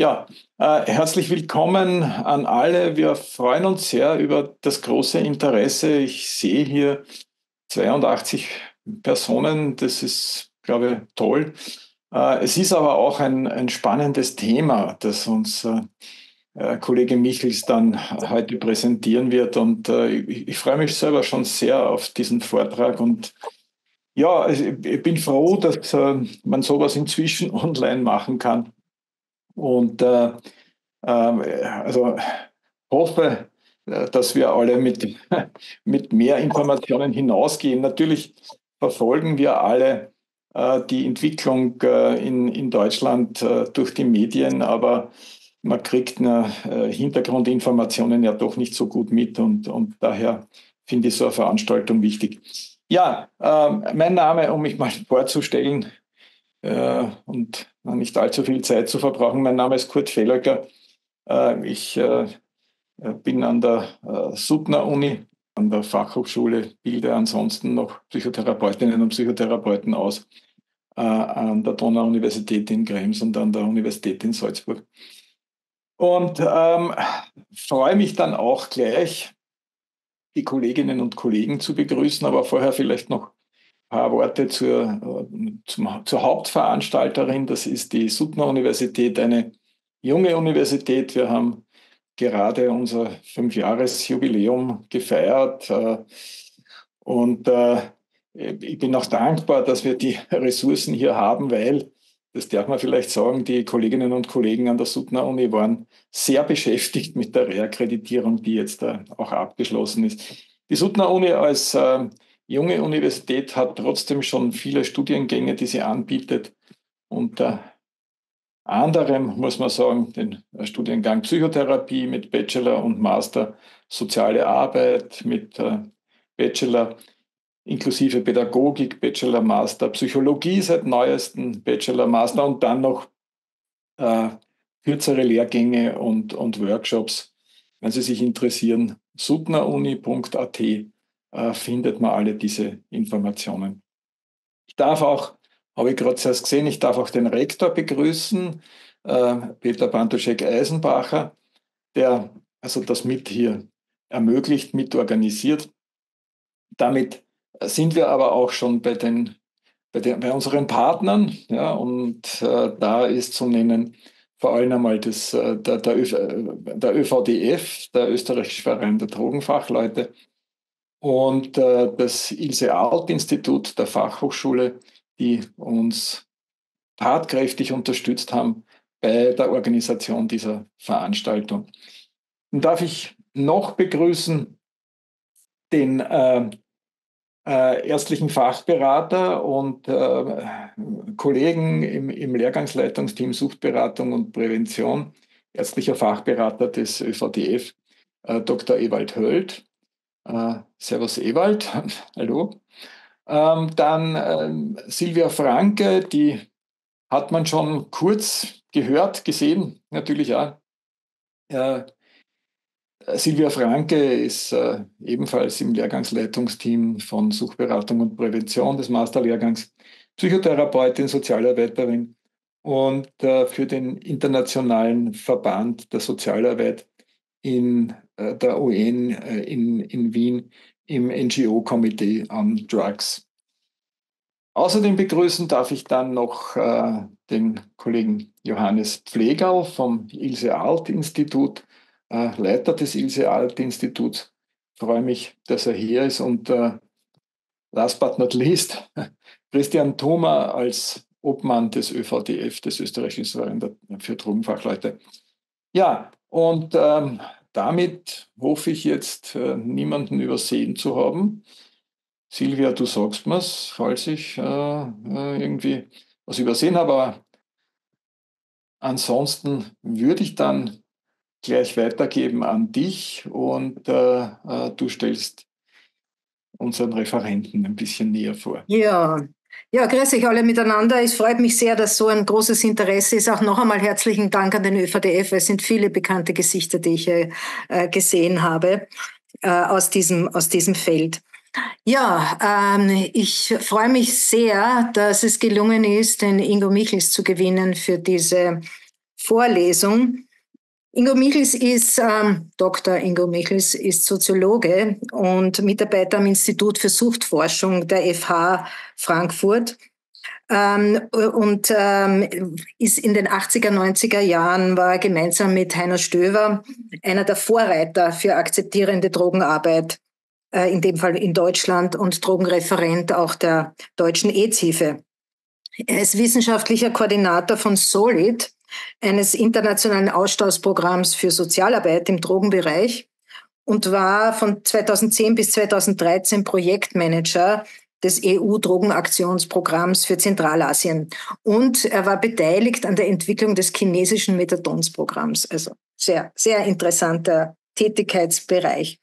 Ja, äh, herzlich willkommen an alle. Wir freuen uns sehr über das große Interesse. Ich sehe hier 82 Personen. Das ist, glaube ich, toll. Äh, es ist aber auch ein, ein spannendes Thema, das uns äh, äh Kollege Michels dann heute präsentieren wird. Und äh, ich, ich freue mich selber schon sehr auf diesen Vortrag und ja, ich bin froh, dass äh, man sowas inzwischen online machen kann. Und äh, äh, also hoffe, äh, dass wir alle mit, mit mehr Informationen hinausgehen. Natürlich verfolgen wir alle äh, die Entwicklung äh, in, in Deutschland äh, durch die Medien, aber man kriegt eine, äh, Hintergrundinformationen ja doch nicht so gut mit und, und daher finde ich so eine Veranstaltung wichtig. Ja, mein Name, um mich mal vorzustellen, äh, und nicht allzu viel Zeit zu verbrauchen. Mein Name ist Kurt Fehlecker. Äh, ich äh, bin an der äh, Sutner Uni, an der Fachhochschule, bilde ansonsten noch Psychotherapeutinnen und Psychotherapeuten aus, äh, an der Donau-Universität in Krems und an der Universität in Salzburg. Und ähm, freue mich dann auch gleich, die Kolleginnen und Kollegen zu begrüßen, aber vorher vielleicht noch paar Worte zur, äh, zum, zur Hauptveranstalterin. Das ist die Sutner Universität, eine junge Universität. Wir haben gerade unser Fünfjahresjubiläum gefeiert. Äh, und äh, ich bin auch dankbar, dass wir die Ressourcen hier haben, weil, das darf man vielleicht sagen, die Kolleginnen und Kollegen an der Sutner Uni waren sehr beschäftigt mit der Reakkreditierung, die jetzt auch abgeschlossen ist. Die Sutner Uni als junge Universität hat trotzdem schon viele Studiengänge, die sie anbietet. Unter anderem muss man sagen, den Studiengang Psychotherapie mit Bachelor und Master, Soziale Arbeit mit äh, Bachelor inklusive Pädagogik, Bachelor, Master, Psychologie seit neuestem Bachelor, Master und dann noch äh, kürzere Lehrgänge und, und Workshops. Wenn Sie sich interessieren, sutneruni.at äh, findet man alle diese Informationen. Ich darf auch, habe ich gerade zuerst gesehen, ich darf auch den Rektor begrüßen, äh, Peter Bantuschek-Eisenbacher, der also das mit hier ermöglicht, mitorganisiert. Damit sind wir aber auch schon bei den bei, den, bei unseren Partnern, ja, und äh, da ist zu nennen vor allem einmal das, äh, der, der, ÖV, der ÖVDF, der Österreichische Verein der Drogenfachleute, und äh, das Ilse Alt Institut der Fachhochschule, die uns tatkräftig unterstützt haben bei der Organisation dieser Veranstaltung. Dann darf ich noch begrüßen den äh, äh, ärztlichen Fachberater und äh, Kollegen im, im Lehrgangsleitungsteam Suchtberatung und Prävention, ärztlicher Fachberater des ÖVDF, äh, Dr. Ewald Höld. Äh, servus Ewald, hallo. Ähm, dann ähm, Silvia Franke, die hat man schon kurz gehört, gesehen, natürlich auch. Äh, Silvia Franke ist äh, ebenfalls im Lehrgangsleitungsteam von Suchberatung und Prävention des Masterlehrgangs, Psychotherapeutin, Sozialarbeiterin und äh, für den internationalen Verband der Sozialarbeit in der UN äh, in, in Wien im NGO-Komitee on Drugs. Außerdem begrüßen darf ich dann noch äh, den Kollegen Johannes Pflegerl vom Ilse Alt Institut, äh, Leiter des Ilse Alt Instituts. Ich freue mich, dass er hier ist und äh, last but not least Christian Thoma als Obmann des ÖVDF, des Österreichischen Vereins für Drogenfachleute. Ja, und ähm, damit hoffe ich jetzt, äh, niemanden übersehen zu haben. Silvia, du sagst mir's, falls ich äh, äh, irgendwie was übersehen habe, aber ansonsten würde ich dann gleich weitergeben an dich und äh, äh du stellst unseren Referenten ein bisschen näher vor. Ja, ja, grüß euch alle miteinander. Es freut mich sehr, dass so ein großes Interesse ist. Auch noch einmal herzlichen Dank an den ÖVDF. Es sind viele bekannte Gesichter, die ich äh, gesehen habe äh, aus, diesem, aus diesem Feld. Ja, ähm, ich freue mich sehr, dass es gelungen ist, den Ingo Michels zu gewinnen für diese Vorlesung. Ingo Michels ist, ähm, Dr. Ingo Michels ist Soziologe und Mitarbeiter am Institut für Suchtforschung der FH Frankfurt ähm, und ähm, ist in den 80er, 90er Jahren war gemeinsam mit Heiner Stöver einer der Vorreiter für akzeptierende Drogenarbeit, äh, in dem Fall in Deutschland und Drogenreferent auch der deutschen AIDS-Hilfe. Er ist wissenschaftlicher Koordinator von SOLID, eines internationalen Austauschprogramms für Sozialarbeit im Drogenbereich und war von 2010 bis 2013 Projektmanager des EU-Drogenaktionsprogramms für Zentralasien. Und er war beteiligt an der Entwicklung des chinesischen Methadonsprogramms. Also sehr, sehr interessanter Tätigkeitsbereich.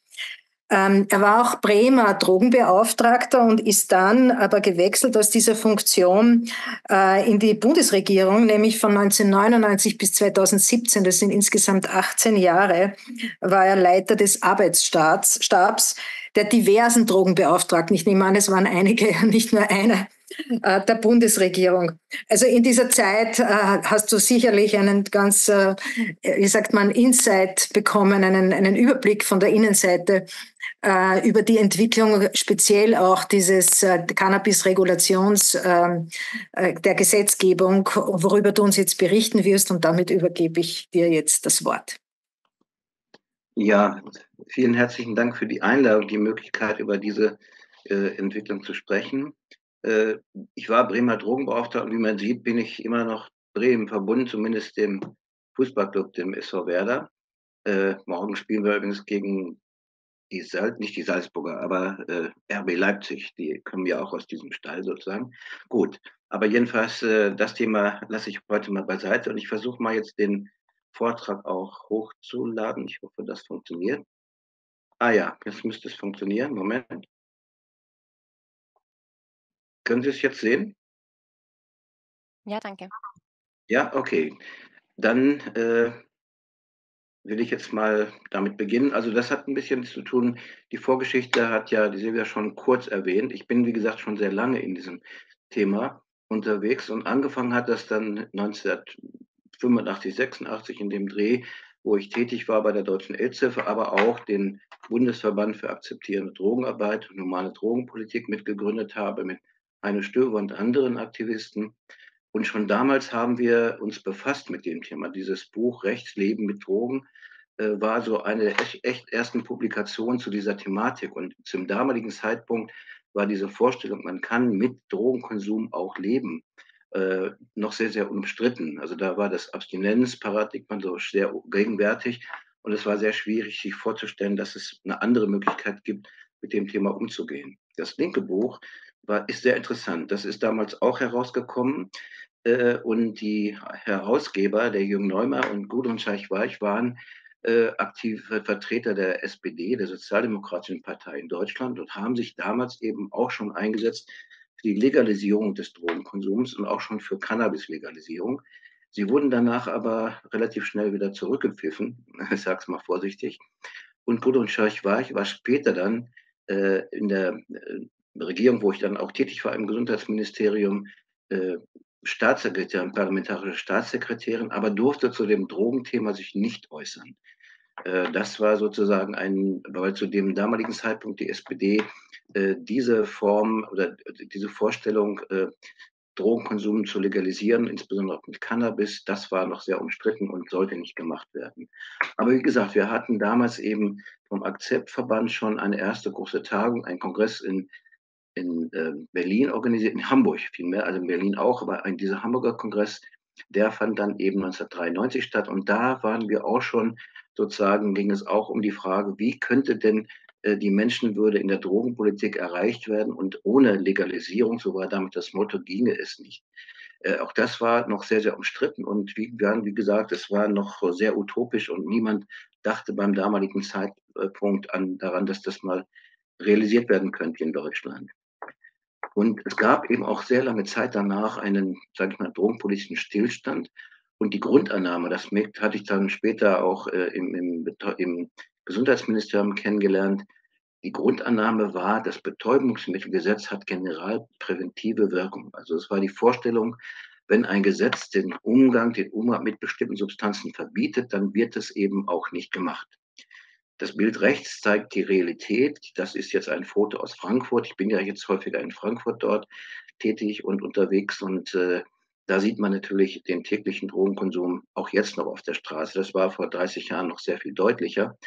Ähm, er war auch Bremer Drogenbeauftragter und ist dann aber gewechselt aus dieser Funktion äh, in die Bundesregierung, nämlich von 1999 bis 2017, das sind insgesamt 18 Jahre, war er Leiter des Arbeitsstabs der diversen Drogenbeauftragten. Ich nehme an, es waren einige, nicht nur eine äh, der Bundesregierung. Also in dieser Zeit äh, hast du sicherlich einen ganz, äh, wie sagt man, Insight bekommen, einen, einen Überblick von der Innenseite äh, über die Entwicklung, speziell auch dieses äh, Cannabis-Regulations ähm, äh, der Gesetzgebung, worüber du uns jetzt berichten wirst. Und damit übergebe ich dir jetzt das Wort. Ja, vielen herzlichen Dank für die Einladung, die Möglichkeit, über diese äh, Entwicklung zu sprechen. Äh, ich war Bremer Drogenbeauftragter und wie man sieht, bin ich immer noch Bremen verbunden, zumindest dem Fußballclub, dem SV Werder. Äh, morgen spielen wir übrigens gegen die Sal nicht die Salzburger, aber äh, RB Leipzig, die kommen ja auch aus diesem Stall sozusagen. Gut, aber jedenfalls, äh, das Thema lasse ich heute mal beiseite und ich versuche mal jetzt den Vortrag auch hochzuladen. Ich hoffe, das funktioniert. Ah ja, jetzt müsste es funktionieren. Moment. Können Sie es jetzt sehen? Ja, danke. Ja, okay. Dann äh, will ich jetzt mal damit beginnen. Also das hat ein bisschen zu tun, die Vorgeschichte hat ja die Silvia schon kurz erwähnt. Ich bin, wie gesagt, schon sehr lange in diesem Thema unterwegs und angefangen hat das dann 1985, 86 in dem Dreh, wo ich tätig war bei der Deutschen AIDS-Hilfe, aber auch den Bundesverband für akzeptierende Drogenarbeit und normale Drogenpolitik mitgegründet habe mit Heine Stöber und anderen Aktivisten. Und schon damals haben wir uns befasst mit dem Thema. Dieses Buch Rechtsleben mit Drogen äh, war so eine echt, echt ersten Publikation zu dieser Thematik. Und zum damaligen Zeitpunkt war diese Vorstellung, man kann mit Drogenkonsum auch leben, äh, noch sehr, sehr umstritten. Also da war das Abstinenzparadigma so sehr gegenwärtig. Und es war sehr schwierig, sich vorzustellen, dass es eine andere Möglichkeit gibt, mit dem Thema umzugehen. Das linke Buch war, ist sehr interessant. Das ist damals auch herausgekommen. Äh, und die Herausgeber, der Jürgen Neumer und Gudrun Scheich-Weich, waren äh, aktive Vertreter der SPD, der Sozialdemokratischen Partei in Deutschland, und haben sich damals eben auch schon eingesetzt für die Legalisierung des Drogenkonsums und auch schon für Cannabis-Legalisierung. Sie wurden danach aber relativ schnell wieder zurückgepfiffen, ich sage es mal vorsichtig. Und Gudrun Scheich-Weich war später dann äh, in der äh, Regierung, wo ich dann auch tätig war im Gesundheitsministerium, äh, Staatssekretärin, parlamentarische Staatssekretärin, aber durfte zu dem Drogenthema sich nicht äußern. Äh, das war sozusagen ein, weil zu dem damaligen Zeitpunkt die SPD äh, diese Form oder diese Vorstellung, äh, Drogenkonsum zu legalisieren, insbesondere mit Cannabis, das war noch sehr umstritten und sollte nicht gemacht werden. Aber wie gesagt, wir hatten damals eben vom Akzeptverband schon eine erste große Tagung, einen Kongress in in äh, Berlin organisiert, in Hamburg vielmehr, also in Berlin auch, aber dieser Hamburger Kongress, der fand dann eben 1993 statt und da waren wir auch schon sozusagen, ging es auch um die Frage, wie könnte denn äh, die Menschenwürde in der Drogenpolitik erreicht werden und ohne Legalisierung, so war damit das Motto, ginge es nicht. Äh, auch das war noch sehr, sehr umstritten und wie, wie gesagt, es war noch sehr utopisch und niemand dachte beim damaligen Zeitpunkt an, daran, dass das mal realisiert werden könnte in Deutschland. Und es gab eben auch sehr lange Zeit danach einen, sage ich mal, drogenpolitischen Stillstand. Und die Grundannahme, das hatte ich dann später auch äh, im, im, im Gesundheitsministerium kennengelernt, die Grundannahme war, das Betäubungsmittelgesetz hat generalpräventive Wirkung. Also es war die Vorstellung, wenn ein Gesetz den Umgang, den Umgang mit bestimmten Substanzen verbietet, dann wird es eben auch nicht gemacht. Das Bild rechts zeigt die Realität. Das ist jetzt ein Foto aus Frankfurt. Ich bin ja jetzt häufiger in Frankfurt dort tätig und unterwegs und äh, da sieht man natürlich den täglichen Drogenkonsum auch jetzt noch auf der Straße. Das war vor 30 Jahren noch sehr viel deutlicher.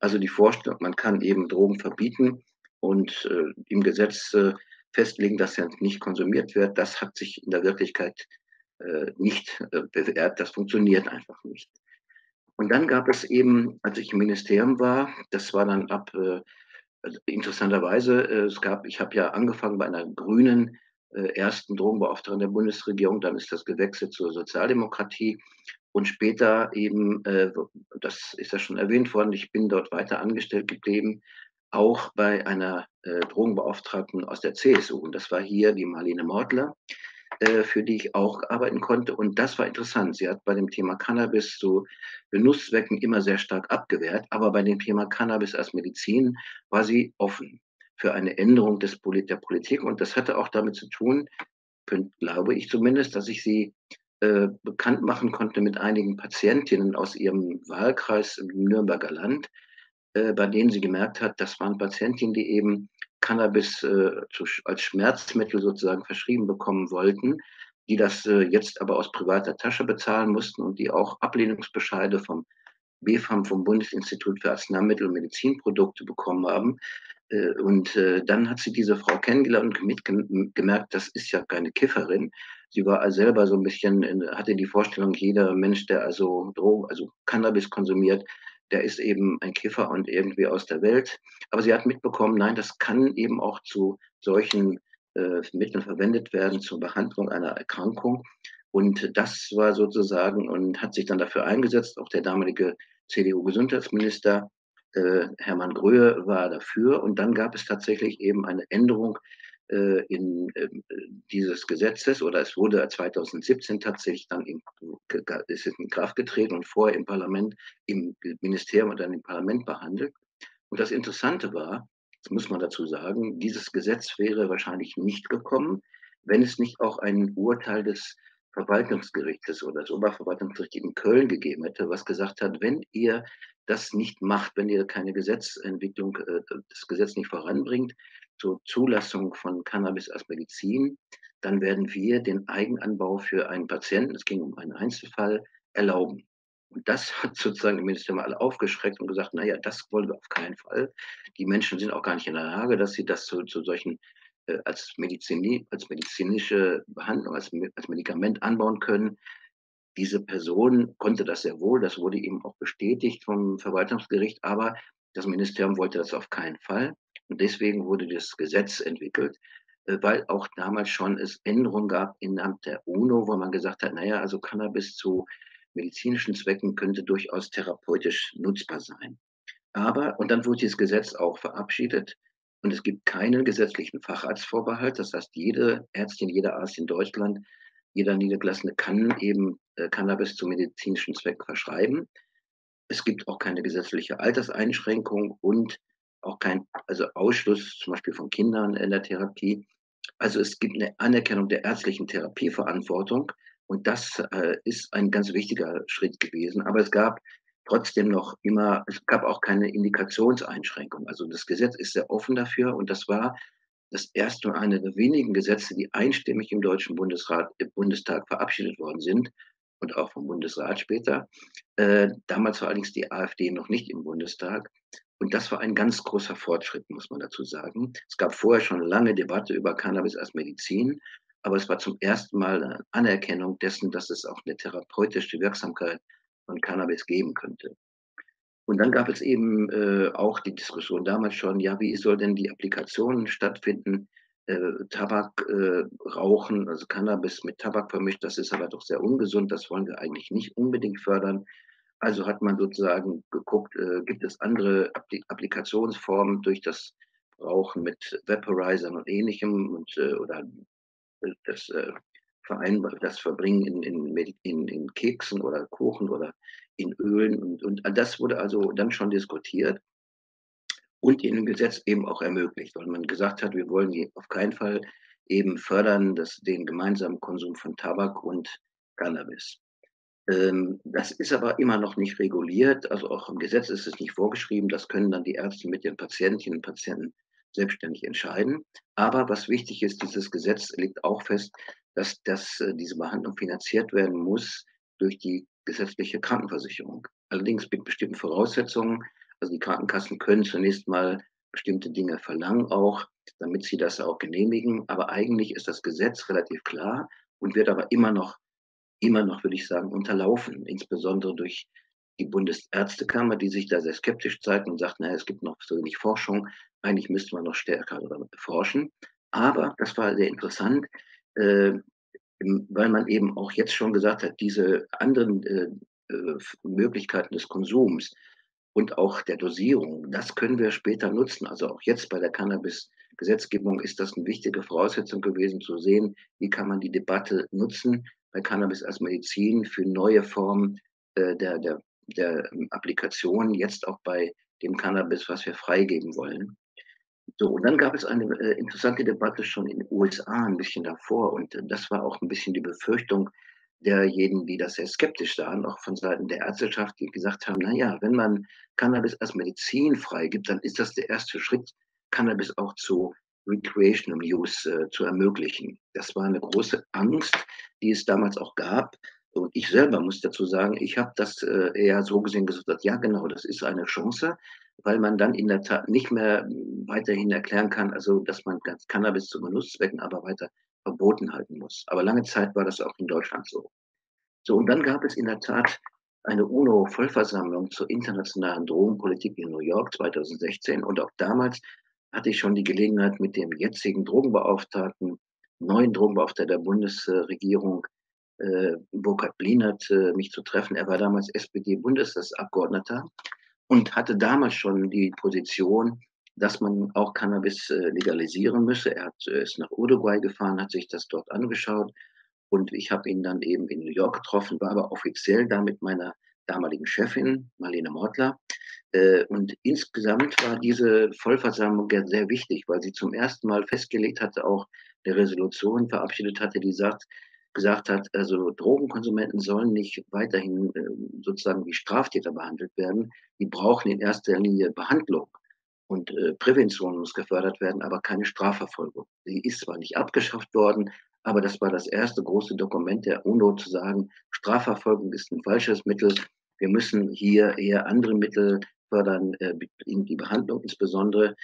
Also die Vorstellung, man kann eben Drogen verbieten und äh, im Gesetz äh, festlegen, dass er nicht konsumiert wird, das hat sich in der Wirklichkeit äh, nicht äh, bewährt. Das funktioniert einfach nicht. Und dann gab es eben, als ich im Ministerium war, das war dann ab, äh, also interessanterweise, äh, es gab, ich habe ja angefangen bei einer grünen äh, ersten Drogenbeauftragten der Bundesregierung, dann ist das gewechselt zur Sozialdemokratie und später eben, äh, das ist ja schon erwähnt worden, ich bin dort weiter angestellt geblieben, auch bei einer äh, Drogenbeauftragten aus der CSU. Und das war hier die Marlene Mortler. Äh, für die ich auch arbeiten konnte. Und das war interessant. Sie hat bei dem Thema Cannabis zu Genusszwecken immer sehr stark abgewehrt, aber bei dem Thema Cannabis als Medizin war sie offen für eine Änderung des, der Politik. Und das hatte auch damit zu tun, glaube ich zumindest, dass ich sie äh, bekannt machen konnte mit einigen Patientinnen aus ihrem Wahlkreis im Nürnberger Land, äh, bei denen sie gemerkt hat, das waren Patientinnen, die eben Cannabis äh, zu, als Schmerzmittel sozusagen verschrieben bekommen wollten, die das äh, jetzt aber aus privater Tasche bezahlen mussten und die auch Ablehnungsbescheide vom BfArM, vom Bundesinstitut für Arzneimittel und Medizinprodukte bekommen haben. Äh, und äh, dann hat sie diese Frau kennengelernt und mitgemerkt, das ist ja keine Kifferin. Sie war selber so ein bisschen, hatte die Vorstellung, jeder Mensch, der also Drogen, also Cannabis konsumiert, der ist eben ein Kiffer und irgendwie aus der Welt. Aber sie hat mitbekommen, nein, das kann eben auch zu solchen äh, Mitteln verwendet werden zur Behandlung einer Erkrankung. Und das war sozusagen und hat sich dann dafür eingesetzt. Auch der damalige CDU-Gesundheitsminister äh, Hermann Gröhe war dafür. Und dann gab es tatsächlich eben eine Änderung in äh, dieses Gesetzes oder es wurde 2017 tatsächlich dann in, ist in Kraft getreten und vorher im Parlament, im Ministerium und dann im Parlament behandelt. Und das Interessante war, das muss man dazu sagen, dieses Gesetz wäre wahrscheinlich nicht gekommen, wenn es nicht auch ein Urteil des Verwaltungsgerichtes oder des Oberverwaltungsgerichts in Köln gegeben hätte, was gesagt hat, wenn ihr das nicht macht, wenn ihr keine Gesetzentwicklung, äh, das Gesetz nicht voranbringt, zur Zulassung von Cannabis als Medizin, dann werden wir den Eigenanbau für einen Patienten, es ging um einen Einzelfall, erlauben. Und das hat sozusagen die Ministerium alle aufgeschreckt und gesagt, naja, das wollen wir auf keinen Fall. Die Menschen sind auch gar nicht in der Lage, dass sie das zu, zu solchen äh, als, Medizin, als medizinische Behandlung, als, als Medikament anbauen können. Diese Person konnte das sehr wohl, das wurde eben auch bestätigt vom Verwaltungsgericht, aber das Ministerium wollte das auf keinen Fall. Und deswegen wurde das Gesetz entwickelt, äh, weil auch damals schon es Änderungen gab innerhalb der UNO, wo man gesagt hat, naja, also Cannabis zu medizinischen Zwecken könnte durchaus therapeutisch nutzbar sein. Aber, und dann wurde dieses Gesetz auch verabschiedet und es gibt keinen gesetzlichen Facharztvorbehalt. Das heißt, jede Ärztin, jeder Arzt in Deutschland, jeder Niedergelassene kann eben äh, Cannabis zum medizinischen Zweck verschreiben. Es gibt auch keine gesetzliche Alterseinschränkung und auch kein also Ausschluss zum Beispiel von Kindern in der Therapie. Also es gibt eine Anerkennung der ärztlichen Therapieverantwortung und das äh, ist ein ganz wichtiger Schritt gewesen. Aber es gab trotzdem noch immer, es gab auch keine Indikationseinschränkung. Also das Gesetz ist sehr offen dafür und das war das erste und eine der wenigen Gesetze, die einstimmig im Deutschen Bundesrat, im Bundestag verabschiedet worden sind und auch vom Bundesrat später. Äh, damals war allerdings die AfD noch nicht im Bundestag. Und das war ein ganz großer Fortschritt, muss man dazu sagen. Es gab vorher schon lange Debatte über Cannabis als Medizin, aber es war zum ersten Mal eine Anerkennung dessen, dass es auch eine therapeutische Wirksamkeit von Cannabis geben könnte. Und dann gab es eben äh, auch die Diskussion damals schon, ja, wie soll denn die Applikation stattfinden? Äh, Tabak äh, rauchen, also Cannabis mit Tabak vermischt, das ist aber doch sehr ungesund, das wollen wir eigentlich nicht unbedingt fördern. Also hat man sozusagen geguckt, äh, gibt es andere Applikationsformen durch das Rauchen mit Vaporizern und ähnlichem und, äh, oder äh, das, äh, das Verbringen in, in, in, in Keksen oder Kuchen oder in Ölen. Und, und das wurde also dann schon diskutiert und in dem Gesetz eben auch ermöglicht, weil man gesagt hat, wir wollen auf keinen Fall eben fördern das, den gemeinsamen Konsum von Tabak und Cannabis. Ähm, das ist aber immer noch nicht reguliert, also auch im Gesetz ist es nicht vorgeschrieben. Das können dann die Ärzte mit ihren Patientinnen und Patienten selbstständig entscheiden. Aber was wichtig ist, dieses Gesetz legt auch fest, dass, dass äh, diese Behandlung finanziert werden muss durch die gesetzliche Krankenversicherung. Allerdings mit bestimmten Voraussetzungen. Also die Krankenkassen können zunächst mal bestimmte Dinge verlangen auch, damit sie das auch genehmigen. Aber eigentlich ist das Gesetz relativ klar und wird aber immer noch immer noch, würde ich sagen, unterlaufen, insbesondere durch die Bundesärztekammer, die sich da sehr skeptisch zeigt und sagt, naja, es gibt noch so wenig Forschung, eigentlich müsste man noch stärker forschen. Aber das war sehr interessant, äh, weil man eben auch jetzt schon gesagt hat, diese anderen äh, äh, Möglichkeiten des Konsums und auch der Dosierung, das können wir später nutzen. Also auch jetzt bei der Cannabis-Gesetzgebung ist das eine wichtige Voraussetzung gewesen, zu sehen, wie kann man die Debatte nutzen, bei Cannabis als Medizin für neue Formen äh, der, der, der Applikation, jetzt auch bei dem Cannabis, was wir freigeben wollen. So, und dann gab es eine äh, interessante Debatte schon in den USA ein bisschen davor und äh, das war auch ein bisschen die Befürchtung derjenigen, die das sehr skeptisch sahen, auch von Seiten der Ärzteschaft, die gesagt haben, na ja, wenn man Cannabis als Medizin freigibt, dann ist das der erste Schritt, Cannabis auch zu Recreational Use äh, zu ermöglichen. Das war eine große Angst, die es damals auch gab. Und ich selber muss dazu sagen, ich habe das äh, eher so gesehen gesagt, ja genau, das ist eine Chance, weil man dann in der Tat nicht mehr weiterhin erklären kann, also dass man ganz Cannabis zu Genusszwecken aber weiter verboten halten muss. Aber lange Zeit war das auch in Deutschland so. So, und dann gab es in der Tat eine UNO-Vollversammlung zur internationalen Drogenpolitik in New York 2016. Und auch damals hatte ich schon die Gelegenheit, mit dem jetzigen Drogenbeauftragten, neuen Drogenbeauftragten der Bundesregierung, äh, Burkhard Blinert, äh, mich zu treffen. Er war damals SPD-Bundestagsabgeordneter und hatte damals schon die Position, dass man auch Cannabis äh, legalisieren müsse. Er hat, äh, ist nach Uruguay gefahren, hat sich das dort angeschaut und ich habe ihn dann eben in New York getroffen, war aber offiziell da mit meiner damaligen Chefin, Marlene Mortler. Äh, und insgesamt war diese Vollversammlung sehr wichtig, weil sie zum ersten Mal festgelegt hatte, auch eine Resolution verabschiedet hatte, die sagt, gesagt hat, also Drogenkonsumenten sollen nicht weiterhin äh, sozusagen wie Straftäter behandelt werden. Die brauchen in erster Linie Behandlung und äh, Prävention muss gefördert werden, aber keine Strafverfolgung. Sie ist zwar nicht abgeschafft worden, aber das war das erste große Dokument der UNO zu sagen, Strafverfolgung ist ein falsches Mittel. Wir müssen hier eher andere Mittel fördern, äh, in die Behandlung insbesondere.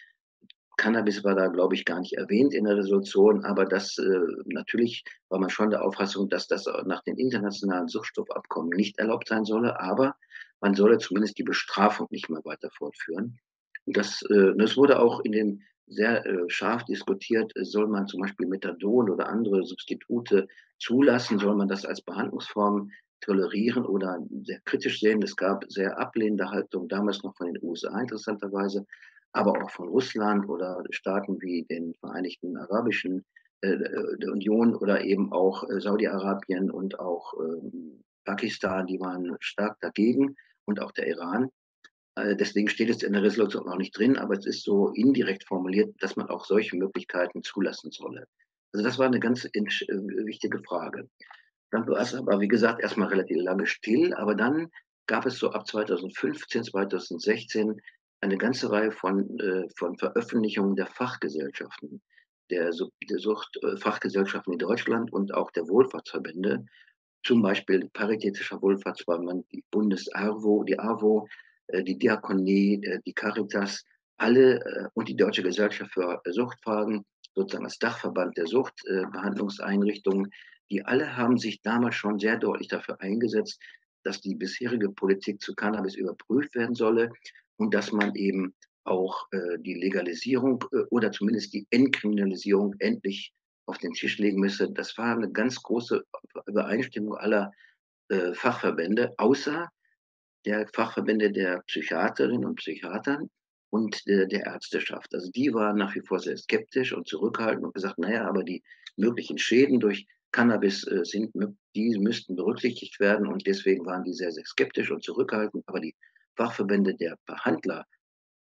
Cannabis war da, glaube ich, gar nicht erwähnt in der Resolution, aber das äh, natürlich war man schon der Auffassung, dass das nach den internationalen Suchtstoffabkommen nicht erlaubt sein solle, aber man solle zumindest die Bestrafung nicht mehr weiter fortführen. Und das, äh, das wurde auch in den sehr äh, scharf diskutiert, äh, soll man zum Beispiel Methadon oder andere Substitute zulassen, soll man das als Behandlungsform tolerieren oder sehr kritisch sehen. Es gab sehr ablehnende Haltung, damals noch von den USA interessanterweise, aber auch von Russland oder Staaten wie den Vereinigten Arabischen äh, der Union oder eben auch äh, Saudi-Arabien und auch äh, Pakistan, die waren stark dagegen und auch der Iran. Äh, deswegen steht es in der Resolution auch nicht drin, aber es ist so indirekt formuliert, dass man auch solche Möglichkeiten zulassen solle. Also das war eine ganz äh, wichtige Frage. Dann war es aber, wie gesagt, erstmal relativ lange still, aber dann gab es so ab 2015, 2016 eine ganze Reihe von, äh, von Veröffentlichungen der Fachgesellschaften, der, Suchtfachgesellschaften in Deutschland und auch der Wohlfahrtsverbände, zum Beispiel Paritätischer Wohlfahrtsverband, die Bundes-ARWO, die AWO, die Diakonie, äh, die Caritas, alle äh, und die Deutsche Gesellschaft für Suchtfragen, sozusagen als Dachverband der Suchtbehandlungseinrichtungen, die alle haben sich damals schon sehr deutlich dafür eingesetzt, dass die bisherige Politik zu Cannabis überprüft werden solle und dass man eben auch äh, die Legalisierung äh, oder zumindest die Entkriminalisierung endlich auf den Tisch legen müsse. Das war eine ganz große Übereinstimmung aller äh, Fachverbände, außer der Fachverbände der Psychiaterinnen und Psychiatern und der, der Ärzteschaft. Also die waren nach wie vor sehr skeptisch und zurückhaltend und gesagt, naja, aber die möglichen Schäden durch Cannabis äh, sind, die müssten berücksichtigt werden und deswegen waren die sehr, sehr skeptisch und zurückhaltend. Aber die Fachverbände der Behandler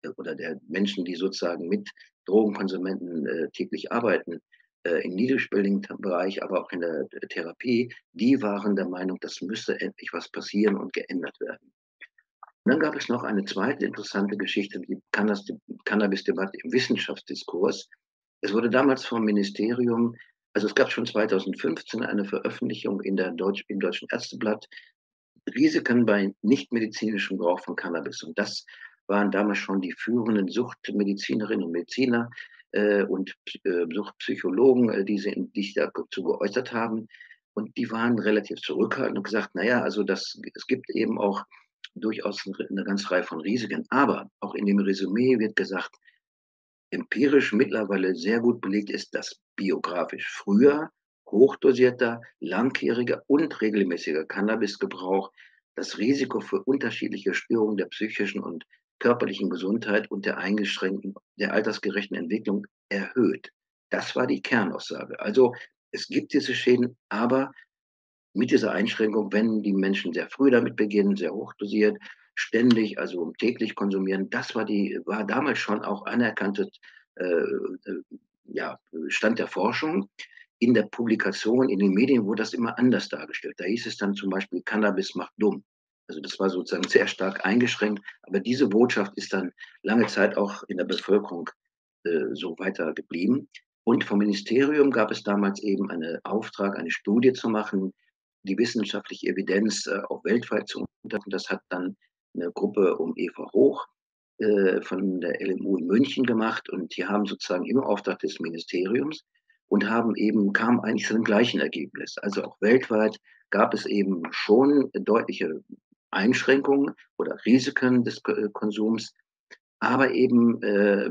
äh, oder der Menschen, die sozusagen mit Drogenkonsumenten äh, täglich arbeiten, äh, im niedrigschwelligen Bereich, aber auch in der Therapie, die waren der Meinung, das müsse endlich was passieren und geändert werden. Und dann gab es noch eine zweite interessante Geschichte, die Cannabis-Debatte im Wissenschaftsdiskurs. Es wurde damals vom Ministerium, also es gab schon 2015 eine Veröffentlichung in der Deutsch, im Deutschen Ärzteblatt, Risiken bei nichtmedizinischem Gebrauch von Cannabis. Und das waren damals schon die führenden Suchtmedizinerinnen und Mediziner äh, und äh, Suchtpsychologen, äh, die, sich dazu geäußert haben. Und die waren relativ zurückhaltend und gesagt, naja, also das, es gibt eben auch durchaus eine ganze Reihe von Risiken. Aber auch in dem Resümee wird gesagt, empirisch mittlerweile sehr gut belegt ist, dass biografisch früher hochdosierter, langjähriger und regelmäßiger Cannabisgebrauch das Risiko für unterschiedliche Störungen der psychischen und körperlichen Gesundheit und der eingeschränkten, der altersgerechten Entwicklung erhöht. Das war die Kernaussage. Also es gibt diese Schäden, aber mit dieser Einschränkung, wenn die Menschen sehr früh damit beginnen, sehr hochdosiert, ständig, also täglich konsumieren, das war die, war damals schon auch anerkanntes äh, äh, ja, Stand der Forschung. In der Publikation, in den Medien wurde das immer anders dargestellt. Da hieß es dann zum Beispiel, Cannabis macht dumm. Also das war sozusagen sehr stark eingeschränkt. Aber diese Botschaft ist dann lange Zeit auch in der Bevölkerung äh, so weiter geblieben. Und vom Ministerium gab es damals eben einen Auftrag, eine Studie zu machen, die wissenschaftliche Evidenz äh, auch weltweit zu untersuchen. Das hat dann eine Gruppe um Eva Hoch äh, von der LMU in München gemacht und die haben sozusagen im Auftrag des Ministeriums und haben eben, kam eigentlich zu dem gleichen Ergebnis. Also auch weltweit gab es eben schon deutliche Einschränkungen oder Risiken des äh, Konsums, aber eben, äh,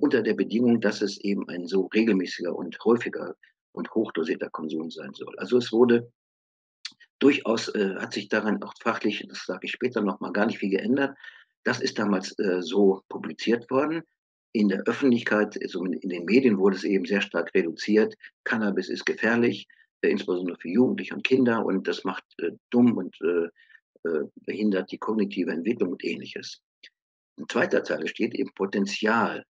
unter der Bedingung, dass es eben ein so regelmäßiger und häufiger und hochdosierter Konsum sein soll. Also es wurde durchaus, äh, hat sich daran auch fachlich, das sage ich später nochmal, gar nicht viel geändert. Das ist damals äh, so publiziert worden. In der Öffentlichkeit, also in den Medien wurde es eben sehr stark reduziert. Cannabis ist gefährlich, äh, insbesondere für Jugendliche und Kinder und das macht äh, dumm und äh, behindert die kognitive Entwicklung und ähnliches. Ein zweiter Teil steht eben Potenzial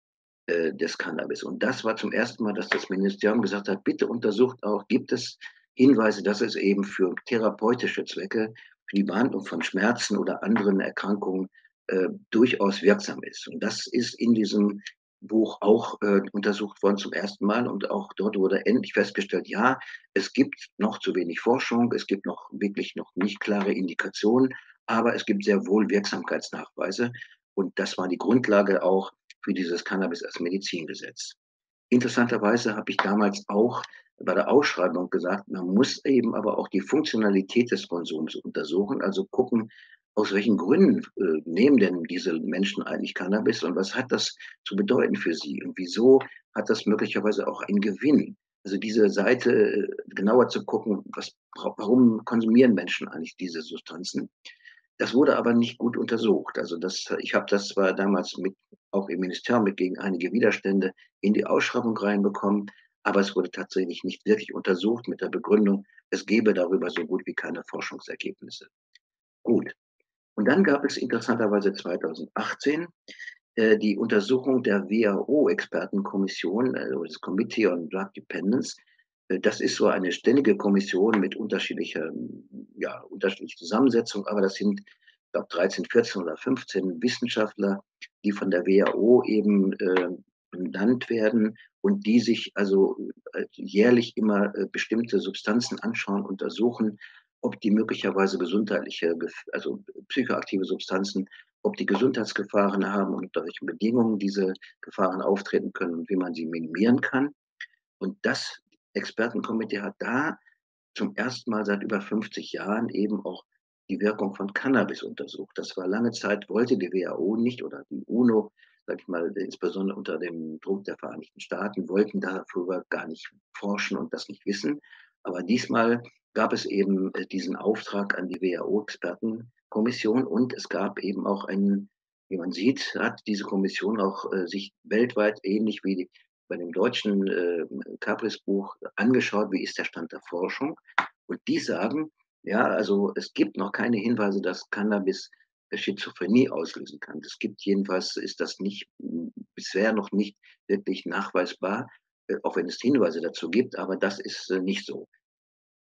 des Cannabis. Und das war zum ersten Mal, dass das Ministerium gesagt hat, bitte untersucht auch, gibt es Hinweise, dass es eben für therapeutische Zwecke, für die Behandlung von Schmerzen oder anderen Erkrankungen äh, durchaus wirksam ist. Und das ist in diesem Buch auch äh, untersucht worden zum ersten Mal und auch dort wurde endlich festgestellt, ja, es gibt noch zu wenig Forschung, es gibt noch wirklich noch nicht klare Indikationen, aber es gibt sehr wohl Wirksamkeitsnachweise und das war die Grundlage auch für dieses Cannabis als Medizingesetz. Interessanterweise habe ich damals auch bei der Ausschreibung gesagt, man muss eben aber auch die Funktionalität des Konsums untersuchen, also gucken, aus welchen Gründen äh, nehmen denn diese Menschen eigentlich Cannabis und was hat das zu bedeuten für sie und wieso hat das möglicherweise auch einen Gewinn? Also diese Seite äh, genauer zu gucken, was, warum konsumieren Menschen eigentlich diese Substanzen? Das wurde aber nicht gut untersucht. Also das, ich habe das zwar damals mit, auch im Ministerium mit gegen einige Widerstände in die Ausschreibung reinbekommen, aber es wurde tatsächlich nicht wirklich untersucht mit der Begründung, es gebe darüber so gut wie keine Forschungsergebnisse. Gut, und dann gab es interessanterweise 2018 äh, die Untersuchung der WHO-Expertenkommission, also das Committee on Drug Dependence. Äh, das ist so eine ständige Kommission mit unterschiedlicher, ja, unterschiedlicher Zusammensetzung, aber das sind, ich glaube, 13, 14 oder 15 Wissenschaftler, die von der WHO eben äh, benannt werden und die sich also äh, jährlich immer äh, bestimmte Substanzen anschauen, untersuchen ob die möglicherweise gesundheitliche, also psychoaktive Substanzen, ob die Gesundheitsgefahren haben und unter welchen Bedingungen diese Gefahren auftreten können und wie man sie minimieren kann. Und das Expertenkomitee hat da zum ersten Mal seit über 50 Jahren eben auch die Wirkung von Cannabis untersucht. Das war lange Zeit, wollte die WHO nicht oder die UNO, sag ich mal, insbesondere unter dem Druck der Vereinigten Staaten, wollten darüber gar nicht forschen und das nicht wissen. Aber diesmal gab es eben äh, diesen Auftrag an die WHO-Expertenkommission und es gab eben auch einen, wie man sieht, hat diese Kommission auch äh, sich weltweit ähnlich wie bei dem deutschen äh, Capris-Buch angeschaut, wie ist der Stand der Forschung. Und die sagen, ja, also es gibt noch keine Hinweise, dass Cannabis Schizophrenie auslösen kann. Es gibt jedenfalls, ist das nicht bisher noch nicht wirklich nachweisbar. äh, auch wenn es Hinweise dazu gibt, aber das ist äh, nicht so.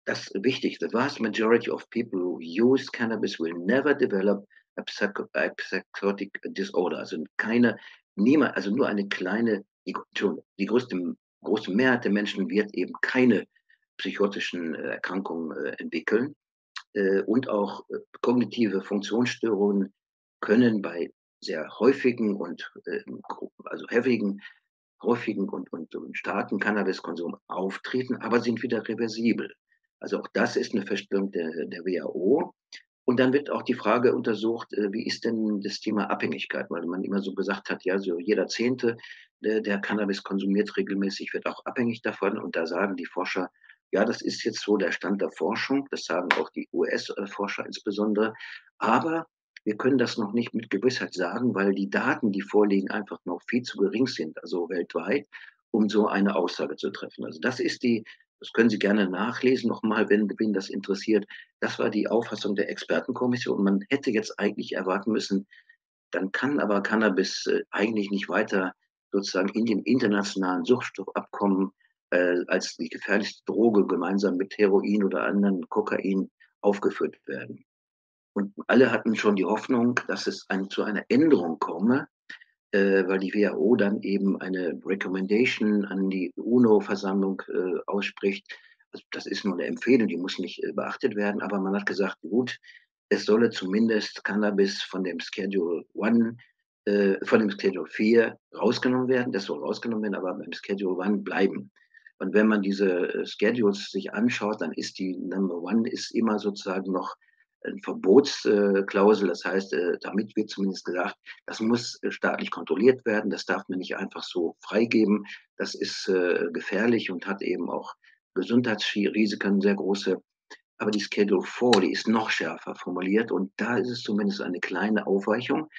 Das ist wichtig. The vast majority of people who use cannabis will never develop a, psycho a psychotic disorder. Also keine, niemand, also nur eine kleine, die, größte, große Mehrheit der Menschen wird eben keine psychotischen äh, Erkrankungen entwickeln. Äh, und auch äh, kognitive Funktionsstörungen können bei sehr häufigen und ähm, also heftigen, häufigen und, und, und starken Cannabiskonsum auftreten, aber sind wieder reversibel. Also auch das ist eine Feststellung der, der WHO. Und dann wird auch die Frage untersucht, äh, wie ist denn das Thema Abhängigkeit? Weil man immer so gesagt hat, ja, so jeder Zehnte, der Cannabis konsumiert regelmäßig, wird auch abhängig davon. Und da sagen die Forscher, ja, das ist jetzt so der Stand der Forschung. Das sagen auch die US-Forscher insbesondere. Aber wir können das noch nicht mit Gewissheit sagen, weil die Daten, die vorliegen, einfach noch viel zu gering sind, also weltweit, um so eine Aussage zu treffen. Also das ist die, das können Sie gerne nachlesen nochmal, wenn, wenn das interessiert. Das war die Auffassung der Expertenkommission. Man hätte jetzt eigentlich erwarten müssen, dann kann aber Cannabis äh, eigentlich nicht weiter sozusagen in dem internationalen Suchtstoffabkommen äh, als die gefährlichste Droge gemeinsam mit Heroin oder anderen Kokain aufgeführt werden. Und alle hatten schon die Hoffnung, dass es ein, zu einer Änderung komme, äh, weil die WHO dann eben eine Recommendation an die UNO-Versammlung äh, ausspricht. Also das ist nur eine Empfehlung, die muss nicht äh, beachtet werden, aber man hat gesagt, gut, es solle zumindest Cannabis von dem Schedule 1, äh, von dem Schedule 4 rausgenommen werden. Das soll rausgenommen werden, aber beim Schedule 1 bleiben. Und wenn man diese äh, Schedules sich anschaut, dann ist die Number One ist immer sozusagen noch eine Verbotsklausel. Das heißt, äh, damit wird zumindest gesagt, das muss äh, staatlich kontrolliert werden. Das darf man nicht einfach so freigeben. Das ist äh, gefährlich und hat eben auch Gesundheitsrisiken sehr große. Aber die Schedule 4, die ist noch schärfer formuliert und da ist es zumindest eine kleine Aufweichung.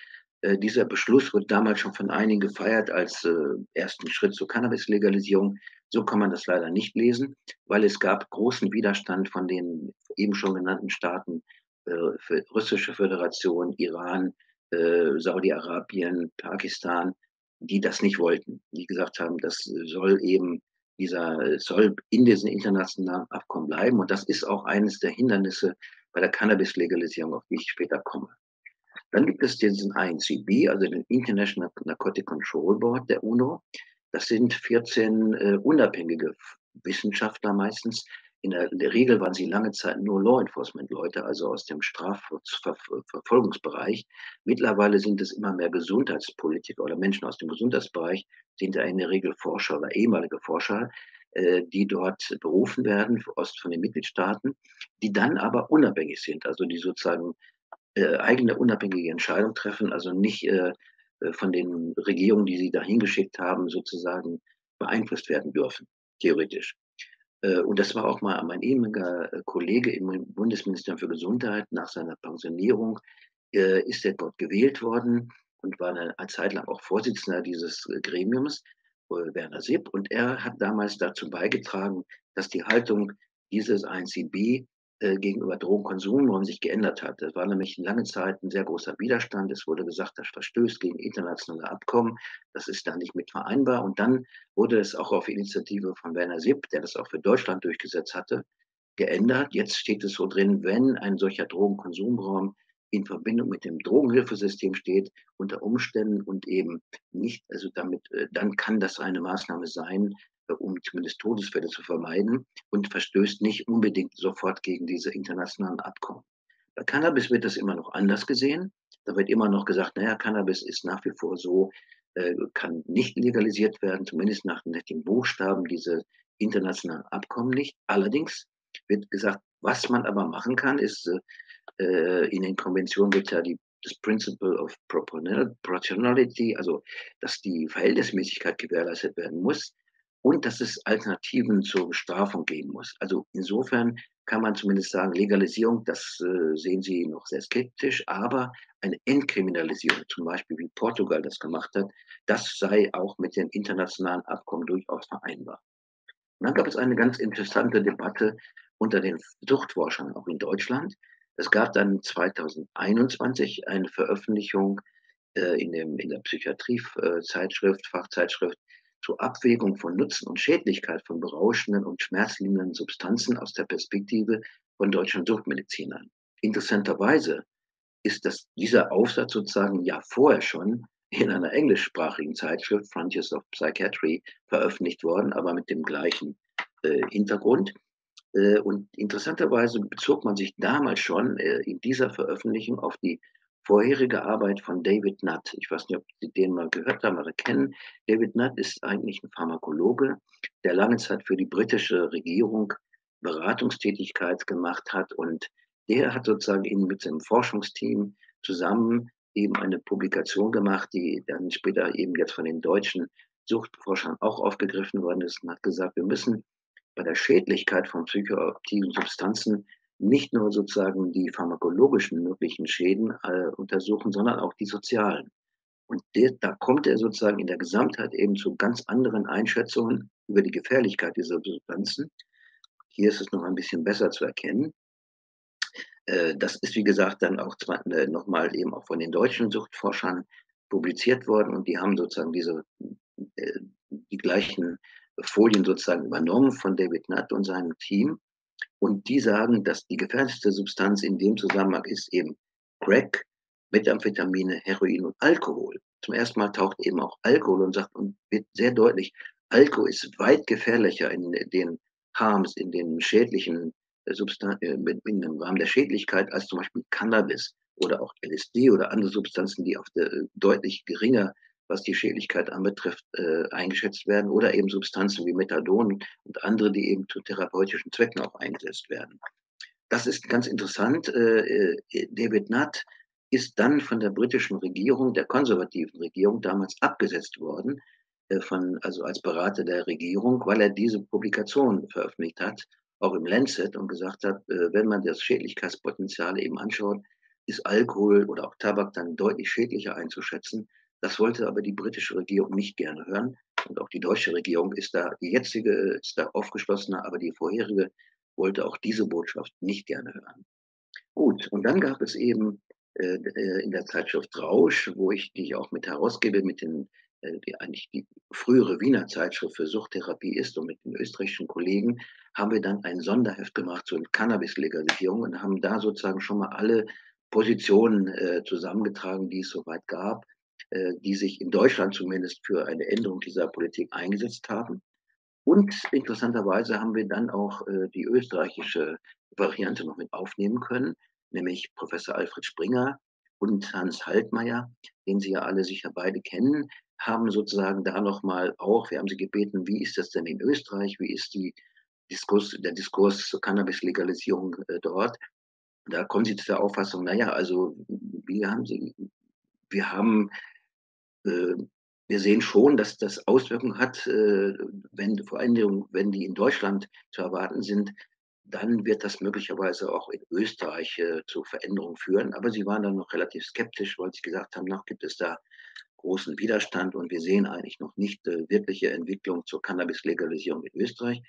dieser Beschluss wurde damals schon von einigen gefeiert als ersten Schritt zur Cannabis-Legalisierung. So kann man das leider nicht lesen, weil es gab großen Widerstand von den eben schon genannten Staaten äh, russische Föderation, Iran, äh, Saudi-Arabien, Pakistan, die das nicht wollten, die gesagt haben, das soll eben dieser soll in diesen internationalen Abkommen bleiben. Und das ist auch eines der Hindernisse bei der Cannabis-Legalisierung, auf die ich später komme. Dann gibt es diesen INCB, also den International Narcotic Control Board der UNO. Das sind 14 äh, unabhängige Wissenschaftler meistens, in der, Regel waren sie lange Zeit nur Law Enforcement Leute, also aus dem Strafverfolgungsbereich. Mittlerweile sind es immer mehr Gesundheitspolitiker oder Menschen aus dem Gesundheitsbereich, sind ja in der Regel Forscher oder ehemalige Forscher, äh, die dort berufen werden aus, von den Mitgliedstaaten, die dann aber unabhängig sind, also die sozusagen äh, eigene unabhängige Entscheidungen treffen, also nicht äh von den Regierungen, die sie dahin geschickt haben, sozusagen beeinflusst werden dürfen, theoretisch. Äh, und das war auch mal mein ehemaliger äh, Kollege im Bundesministerium für Gesundheit. Nach seiner Pensionierung äh, ist er dort gewählt worden und war eine Zeit lang auch Vorsitzender dieses Gremiums, Werner Sipp. Und er hat damals dazu beigetragen, dass die Haltung dieses INCB äh, gegenüber Drogenkonsum sich geändert hat. Das war nämlich lange Zeit ein sehr großer Widerstand. Es wurde gesagt, das verstößt gegen internationale Abkommen. Das ist da nicht mit vereinbar. Und dann wurde es auch auf Initiative von Werner Sipp, der das auch für Deutschland durchgesetzt hatte, geändert. Jetzt steht es so drin, wenn ein solcher Drogenkonsumraum in Verbindung mit dem Drogenhilfesystem steht, unter Umständen und eben nicht, also damit, äh, dann kann das eine Maßnahme sein, um zumindest Todesfälle zu vermeiden und verstößt nicht unbedingt sofort gegen diese internationalen Abkommen. Bei Cannabis wird das immer noch anders gesehen. Da wird immer noch gesagt, naja, Cannabis ist nach wie vor so, äh, kann nicht legalisiert werden, zumindest nach, nach den Buchstaben dieser internationalen Abkommen nicht. Allerdings wird gesagt, was man aber machen kann, ist, äh, in den Konventionen wird ja die, das Principle of Proportionality, also dass die Verhältnismäßigkeit gewährleistet werden muss, und dass es Alternativen zur Bestrafung geben muss. Also insofern kann man zumindest sagen, Legalisierung, das äh, sehen Sie noch sehr skeptisch, aber eine Entkriminalisierung, zum Beispiel wie Portugal das gemacht hat, das sei auch mit den internationalen Abkommen durchaus vereinbar. Und dann gab es eine ganz interessante Debatte unter den Suchtforschern auch in Deutschland. Es gab dann 2021 eine Veröffentlichung äh, in, dem, in der Psychiatrie-Zeitschrift, Fachzeitschrift zur Abwägung von Nutzen und Schädlichkeit von berauschenden und schmerzlindernden Substanzen aus der Perspektive von deutschen Suchtmedizinern. Interessanterweise ist das, dieser Aufsatz sozusagen ja vorher schon in einer englischsprachigen Zeitschrift, Frontiers of Psychiatry, veröffentlicht worden, aber mit dem gleichen äh, Hintergrund. Äh, und interessanterweise bezog man sich damals schon äh, in dieser Veröffentlichung auf die vorherige Arbeit von David Nutt. Ich weiß nicht, ob Sie den mal gehört haben oder kennen. David Nutt ist eigentlich ein Pharmakologe, der lange Zeit für die britische Regierung Beratungstätigkeit gemacht hat und der hat sozusagen mit seinem Forschungsteam zusammen eben eine Publikation gemacht, die dann später eben jetzt von den deutschen Suchtforschern auch aufgegriffen worden ist und hat gesagt, wir müssen bei der Schädlichkeit von psychoaktiven Substanzen nicht nur sozusagen die pharmakologischen möglichen Schäden äh, untersuchen, sondern auch die sozialen. Und der, da kommt er sozusagen in der Gesamtheit eben zu ganz anderen Einschätzungen über die Gefährlichkeit dieser Substanzen. Hier ist es noch ein bisschen besser zu erkennen. Äh, das ist, wie gesagt, dann auch äh, nochmal eben auch von den deutschen Suchtforschern publiziert worden und die haben sozusagen diese, äh, die gleichen Folien sozusagen übernommen von David Nutt und seinem Team. Und die sagen, dass die gefährlichste Substanz in dem Zusammenhang ist eben Crack, Methamphetamine, Heroin und Alkohol. Zum ersten Mal taucht eben auch Alkohol und sagt und wird sehr deutlich, Alkohol ist weit gefährlicher in den Harms, in den schädlichen Substan äh, im Rahmen der Schädlichkeit als zum Beispiel Cannabis oder auch LSD oder andere Substanzen, die auf der, äh, deutlich geringer, was die Schädlichkeit anbetrifft, äh, eingeschätzt werden oder eben Substanzen wie Methadon und andere, die eben zu therapeutischen Zwecken auch eingesetzt werden. Das ist ganz interessant. Äh, äh David Nutt ist dann von der britischen Regierung, der konservativen Regierung, damals abgesetzt worden, äh, von, also als Berater der Regierung, weil er diese Publikation veröffentlicht hat auch im Lancet und gesagt hat, äh, wenn man das Schädlichkeitspotenzial eben anschaut, ist Alkohol oder auch Tabak dann deutlich schädlicher einzuschätzen. Das wollte aber die britische Regierung nicht gerne hören. Und auch die deutsche Regierung ist da, die jetzige ist da aufgeschlossener, aber die vorherige wollte auch diese Botschaft nicht gerne hören. Gut, und dann gab es eben äh, äh in der Zeitschrift Rausch, wo ich die auch mit herausgebe, mit den äh, die eigentlich die frühere Wiener Zeitschrift für Suchttherapie ist und mit den österreichischen Kollegen haben wir dann ein Sonderheft gemacht zur Cannabis-Legalisierung und haben da sozusagen schon mal alle Positionen äh, zusammengetragen, die es soweit gab, die sich in Deutschland zumindest für eine Änderung dieser Politik eingesetzt haben. Und interessanterweise haben wir dann auch äh, die österreichische Variante noch mit aufnehmen können, nämlich Professor Alfred Springer und Hans Haltmeier, den Sie ja alle sicher beide kennen, haben sozusagen da nochmal auch, wir haben sie gebeten, wie ist das denn in Österreich, wie ist die Diskurs, der Diskurs zur Cannabis-Legalisierung äh, dort. Da kommen sie zu der Auffassung, naja, also wir haben sie, wir haben, äh, wir sehen schon, dass das Auswirkungen hat, äh, wenn vor allen wenn die in Deutschland zu erwarten sind, dann wird das möglicherweise auch in Österreich äh, zu Veränderungen führen. Aber sie waren dann noch relativ skeptisch, weil sie gesagt haben, noch gibt es da großen Widerstand und wir sehen eigentlich noch nicht äh, wirkliche Entwicklung zur Cannabis-Legalisierung in Österreich.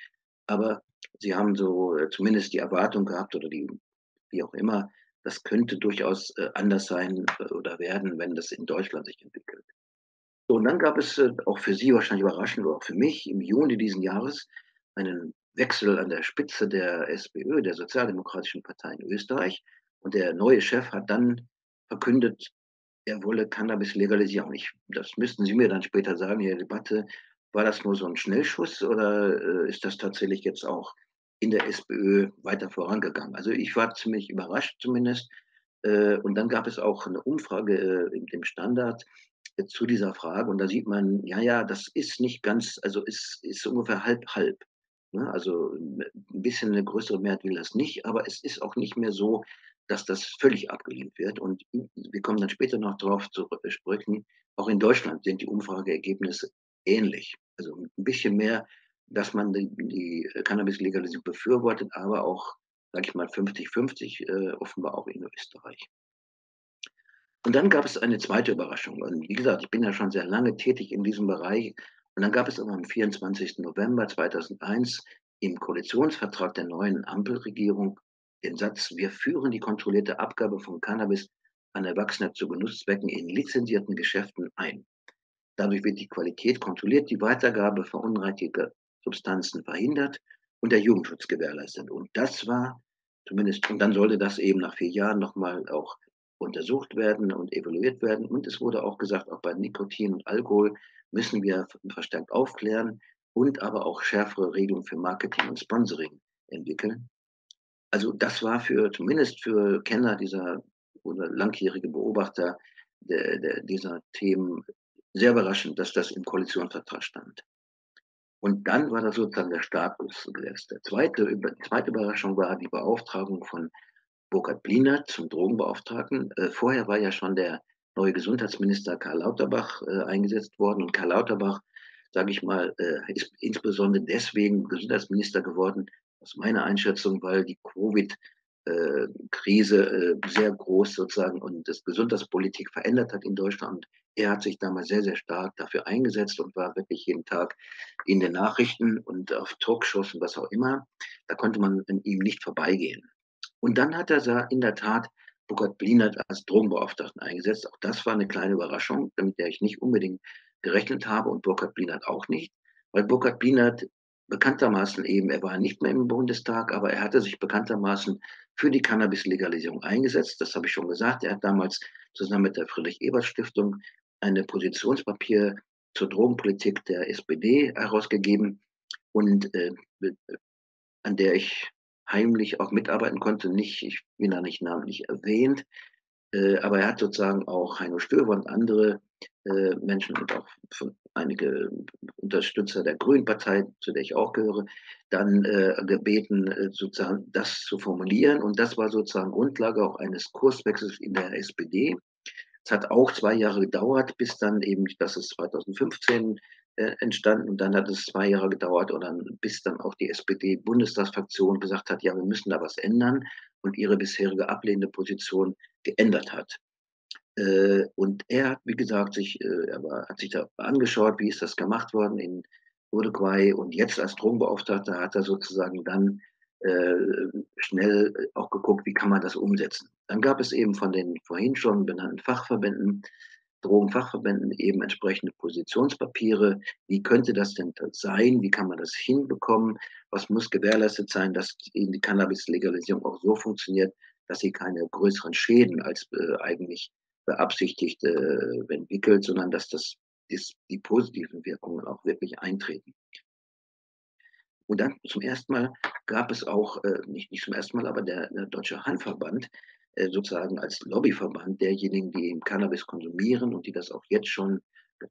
Aber sie haben so äh, zumindest die Erwartung gehabt oder die, wie auch immer, das könnte durchaus äh, anders sein äh, oder werden, wenn das in Deutschland sich entwickelt. So, und dann gab es äh, auch für Sie wahrscheinlich überraschend, oder auch für mich im Juni diesen Jahres einen Wechsel an der Spitze der SPÖ, der Sozialdemokratischen Partei in Österreich. Und der neue Chef hat dann verkündet, er wolle Cannabis legalisieren. Ich, das müssten Sie mir dann später sagen in der Debatte. War das nur so ein Schnellschuss oder äh, ist das tatsächlich jetzt auch in der SPÖ weiter vorangegangen? Also ich war ziemlich überrascht zumindest. Äh, und dann gab es auch eine Umfrage äh, in dem Standard zu dieser Frage. Und da sieht man, ja, ja, das ist nicht ganz, also ist, ist ungefähr halb, halb. Ne? Also ein bisschen eine größere Mehrheit will das nicht, aber es ist auch nicht mehr so, dass das völlig abgelehnt wird. Und wir kommen dann später noch darauf zu sprechen, auch in Deutschland sind die Umfrageergebnisse ähnlich. Also ein bisschen mehr, dass man die, die Cannabis-Legalisierung befürwortet, aber auch, sage ich mal, 50-50, äh, offenbar auch in Österreich. Und dann gab es eine zweite Überraschung. Und wie gesagt, ich bin ja schon sehr lange tätig in diesem Bereich. Und dann gab es aber am 24. November 2001 im Koalitionsvertrag der neuen Ampelregierung den Satz, wir führen die kontrollierte Abgabe von Cannabis an Erwachsene zu Genusszwecken in lizenzierten Geschäften ein. Dadurch wird die Qualität kontrolliert, die Weitergabe verunreinigter Substanzen verhindert und der Jugendschutz gewährleistet. Und das war zumindest, und dann sollte das eben nach vier Jahren nochmal auch untersucht werden und evaluiert werden. Und es wurde auch gesagt, auch bei Nikotin und Alkohol müssen wir verstärkt aufklären und aber auch schärfere Regelungen für Marketing und Sponsoring entwickeln. Also das war für zumindest für Kenner dieser oder langjährige Beobachter der, der, dieser Themen sehr überraschend, dass das im Koalitionsvertrag stand. Und dann war das sozusagen der Status gesetzt. Der zweite, zweite Überraschung war die Beauftragung von Burkhard Blinert zum Drogenbeauftragten. Äh, vorher war ja schon der neue Gesundheitsminister Karl Lauterbach äh, eingesetzt worden. Und Karl Lauterbach, sage ich mal, äh, ist insbesondere deswegen Gesundheitsminister geworden, aus meiner Einschätzung, weil die Covid Krise äh, sehr groß sozusagen und das Gesundheitspolitik verändert hat in Deutschland. Er hat sich damals sehr, sehr stark dafür eingesetzt und war wirklich jeden Tag in den Nachrichten und auf Talkshows und was auch immer. Da konnte man an ihm nicht vorbeigehen. Und dann hat er in der Tat Burkhard Blinert als Drogenbeauftragten eingesetzt. Auch das war eine kleine Überraschung, mit der ich nicht unbedingt gerechnet habe und Burkhard Blinert auch nicht, weil Burkhard Blinert bekanntermaßen eben, er war nicht mehr im Bundestag, aber er hatte sich bekanntermaßen für die Cannabis-Legalisierung eingesetzt. Das habe ich schon gesagt. Er hat damals zusammen mit der Friedrich-Ebert-Stiftung eine Positionspapier zur Drogenpolitik der SPD herausgegeben und äh, an der ich heimlich auch mitarbeiten konnte. Nicht, ich bin da nicht namentlich erwähnt, äh, aber er hat sozusagen auch Heino Stöber und andere äh, Menschen und auch einige Unterstützer der Grünen Partei, zu der ich auch gehöre, dann äh, gebeten, äh, sozusagen das zu formulieren. Und das war sozusagen Grundlage auch eines Kurswechsels in der SPD. Es hat auch zwei Jahre gedauert, bis dann eben, das ist 2015 äh, entstanden. Und dann hat es zwei Jahre gedauert, oder bis dann auch die SPD-Bundestagsfraktion gesagt hat, ja, wir müssen da was ändern und ihre bisherige ablehnende Position geändert hat. Äh, und er hat, wie gesagt, sich, äh, er war, hat sich da angeschaut, wie ist das gemacht worden in Uruguay. Und jetzt als Drogenbeauftragter hat er sozusagen dann schnell auch geguckt, wie kann man das umsetzen. Dann gab es eben von den vorhin schon benannten Fachverbänden, Drogenfachverbänden eben entsprechende Positionspapiere. Wie könnte das denn sein? Wie kann man das hinbekommen? Was muss gewährleistet sein, dass die Cannabis-Legalisierung auch so funktioniert, dass sie keine größeren Schäden als äh, eigentlich beabsichtigt äh, entwickelt, sondern dass das, die positiven Wirkungen auch wirklich eintreten. Und dann zum ersten Mal gab es auch, äh, nicht, nicht zum ersten Mal, aber der, der Deutsche Handverband sozusagen als Lobbyverband derjenigen, die eben Cannabis konsumieren und die das auch jetzt schon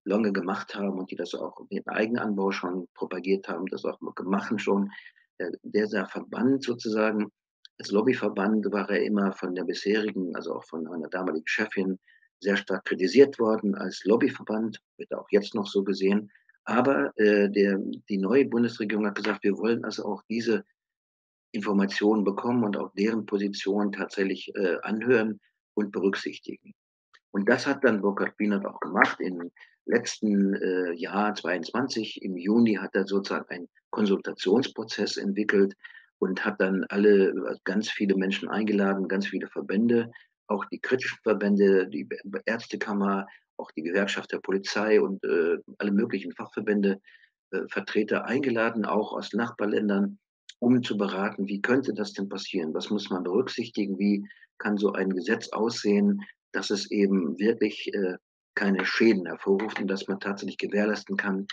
lange gemacht haben und die das auch den Eigenanbau schon propagiert haben, das auch gemacht schon. Äh, dieser Verband sozusagen als Lobbyverband war er immer von der bisherigen, also auch von einer damaligen Chefin, sehr stark kritisiert worden als Lobbyverband, wird auch jetzt noch so gesehen. Aber äh, der, die neue Bundesregierung hat gesagt, wir wollen also auch diese Informationen bekommen und auch deren Position tatsächlich äh, anhören und berücksichtigen. Und das hat dann Burkhard Bienert auch gemacht. Im letzten äh, Jahr 22, im Juni, hat er sozusagen einen Konsultationsprozess entwickelt, und hat dann alle, ganz viele Menschen eingeladen, ganz viele Verbände, auch die kritischen Verbände, die Ärztekammer, auch die Gewerkschaft der Polizei und äh, alle möglichen Fachverbände, äh, Vertreter eingeladen, auch aus Nachbarländern, um zu beraten, wie könnte das denn passieren? Was muss man berücksichtigen? Wie kann so ein Gesetz aussehen, dass es eben wirklich äh, keine Schäden hervorruft und dass man tatsächlich gewährleisten kann,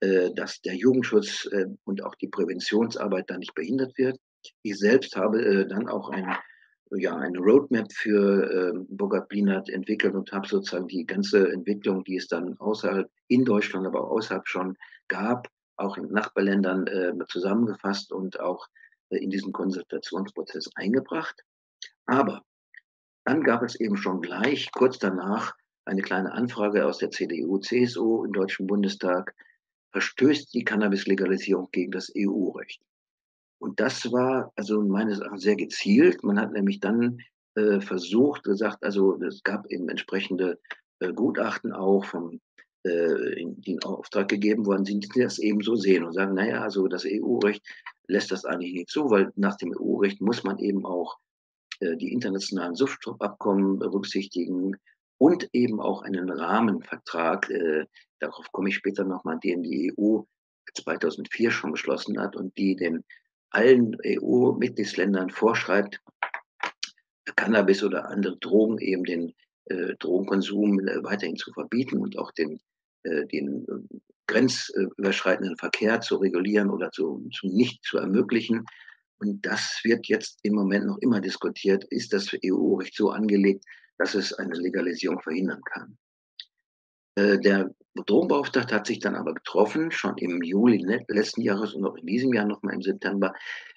äh, dass der Jugendschutz äh, und auch die Präventionsarbeit da nicht behindert wird. Ich selbst habe äh, dann auch ein, ja, eine Roadmap für äh, Burkhard Blinert entwickelt und habe sozusagen die ganze Entwicklung, die es dann außerhalb in Deutschland, aber auch außerhalb schon gab, auch in Nachbarländern äh, zusammengefasst und auch äh, in diesen Konsultationsprozess eingebracht. Aber dann gab es eben schon gleich kurz danach eine kleine Anfrage aus der CDU, CSU im Deutschen Bundestag, verstößt die Cannabis-Legalisierung gegen das EU-Recht. Und das war also meines Erachtens sehr gezielt. Man hat nämlich dann äh, versucht, gesagt, also es gab eben entsprechende äh, Gutachten auch vom äh, die in Auftrag gegeben worden sind, die das eben so sehen und sagen, naja, also das EU-Recht lässt das eigentlich nicht zu, weil nach dem EU-Recht muss man eben auch äh, die internationalen Suchtstoffabkommen berücksichtigen und eben auch einen Rahmenvertrag, äh, darauf komme ich später nochmal, den die EU 2004 schon beschlossen hat und die den allen EU-Mitgliedsländern vorschreibt, Cannabis oder andere Drogen eben den äh, Drogenkonsum äh, weiterhin zu verbieten und auch den, äh, den äh, grenzüberschreitenden Verkehr zu regulieren oder zu, zu nicht zu ermöglichen. Und das wird jetzt im Moment noch immer diskutiert. Ist das EU-Recht so angelegt, dass es eine Legalisierung verhindern kann? Der Drogenbeauftragte hat sich dann aber getroffen, schon im Juli letzten Jahres und auch in diesem Jahr nochmal im September,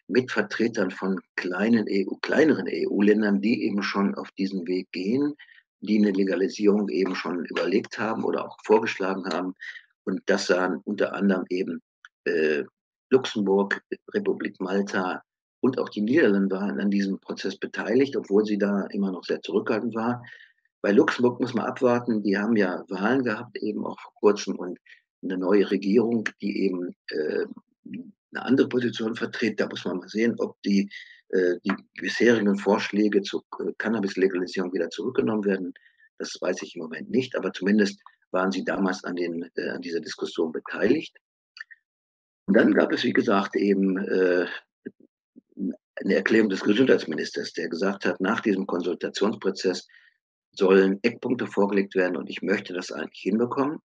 mit Vertretern von kleinen EU, kleineren EU-Ländern, die eben schon auf diesen Weg gehen, die eine Legalisierung eben schon überlegt haben oder auch vorgeschlagen haben. Und das sahen unter anderem eben äh, Luxemburg, Republik Malta und auch die Niederlande waren an diesem Prozess beteiligt, obwohl sie da immer noch sehr zurückhaltend war. Bei Luxemburg muss man abwarten. Die haben ja Wahlen gehabt, eben auch vor kurzem und eine neue Regierung, die eben äh, eine andere Position vertritt. Da muss man mal sehen, ob die, die bisherigen Vorschläge zur äh, Cannabis-Legalisierung wieder zurückgenommen werden. Das weiß ich im Moment nicht, aber zumindest waren sie damals an, den, äh, an dieser Diskussion beteiligt. Und dann gab es, wie gesagt, eben äh, eine Erklärung des Gesundheitsministers, der gesagt hat, nach diesem Konsultationsprozess sollen Eckpunkte vorgelegt werden und ich möchte das eigentlich hinbekommen.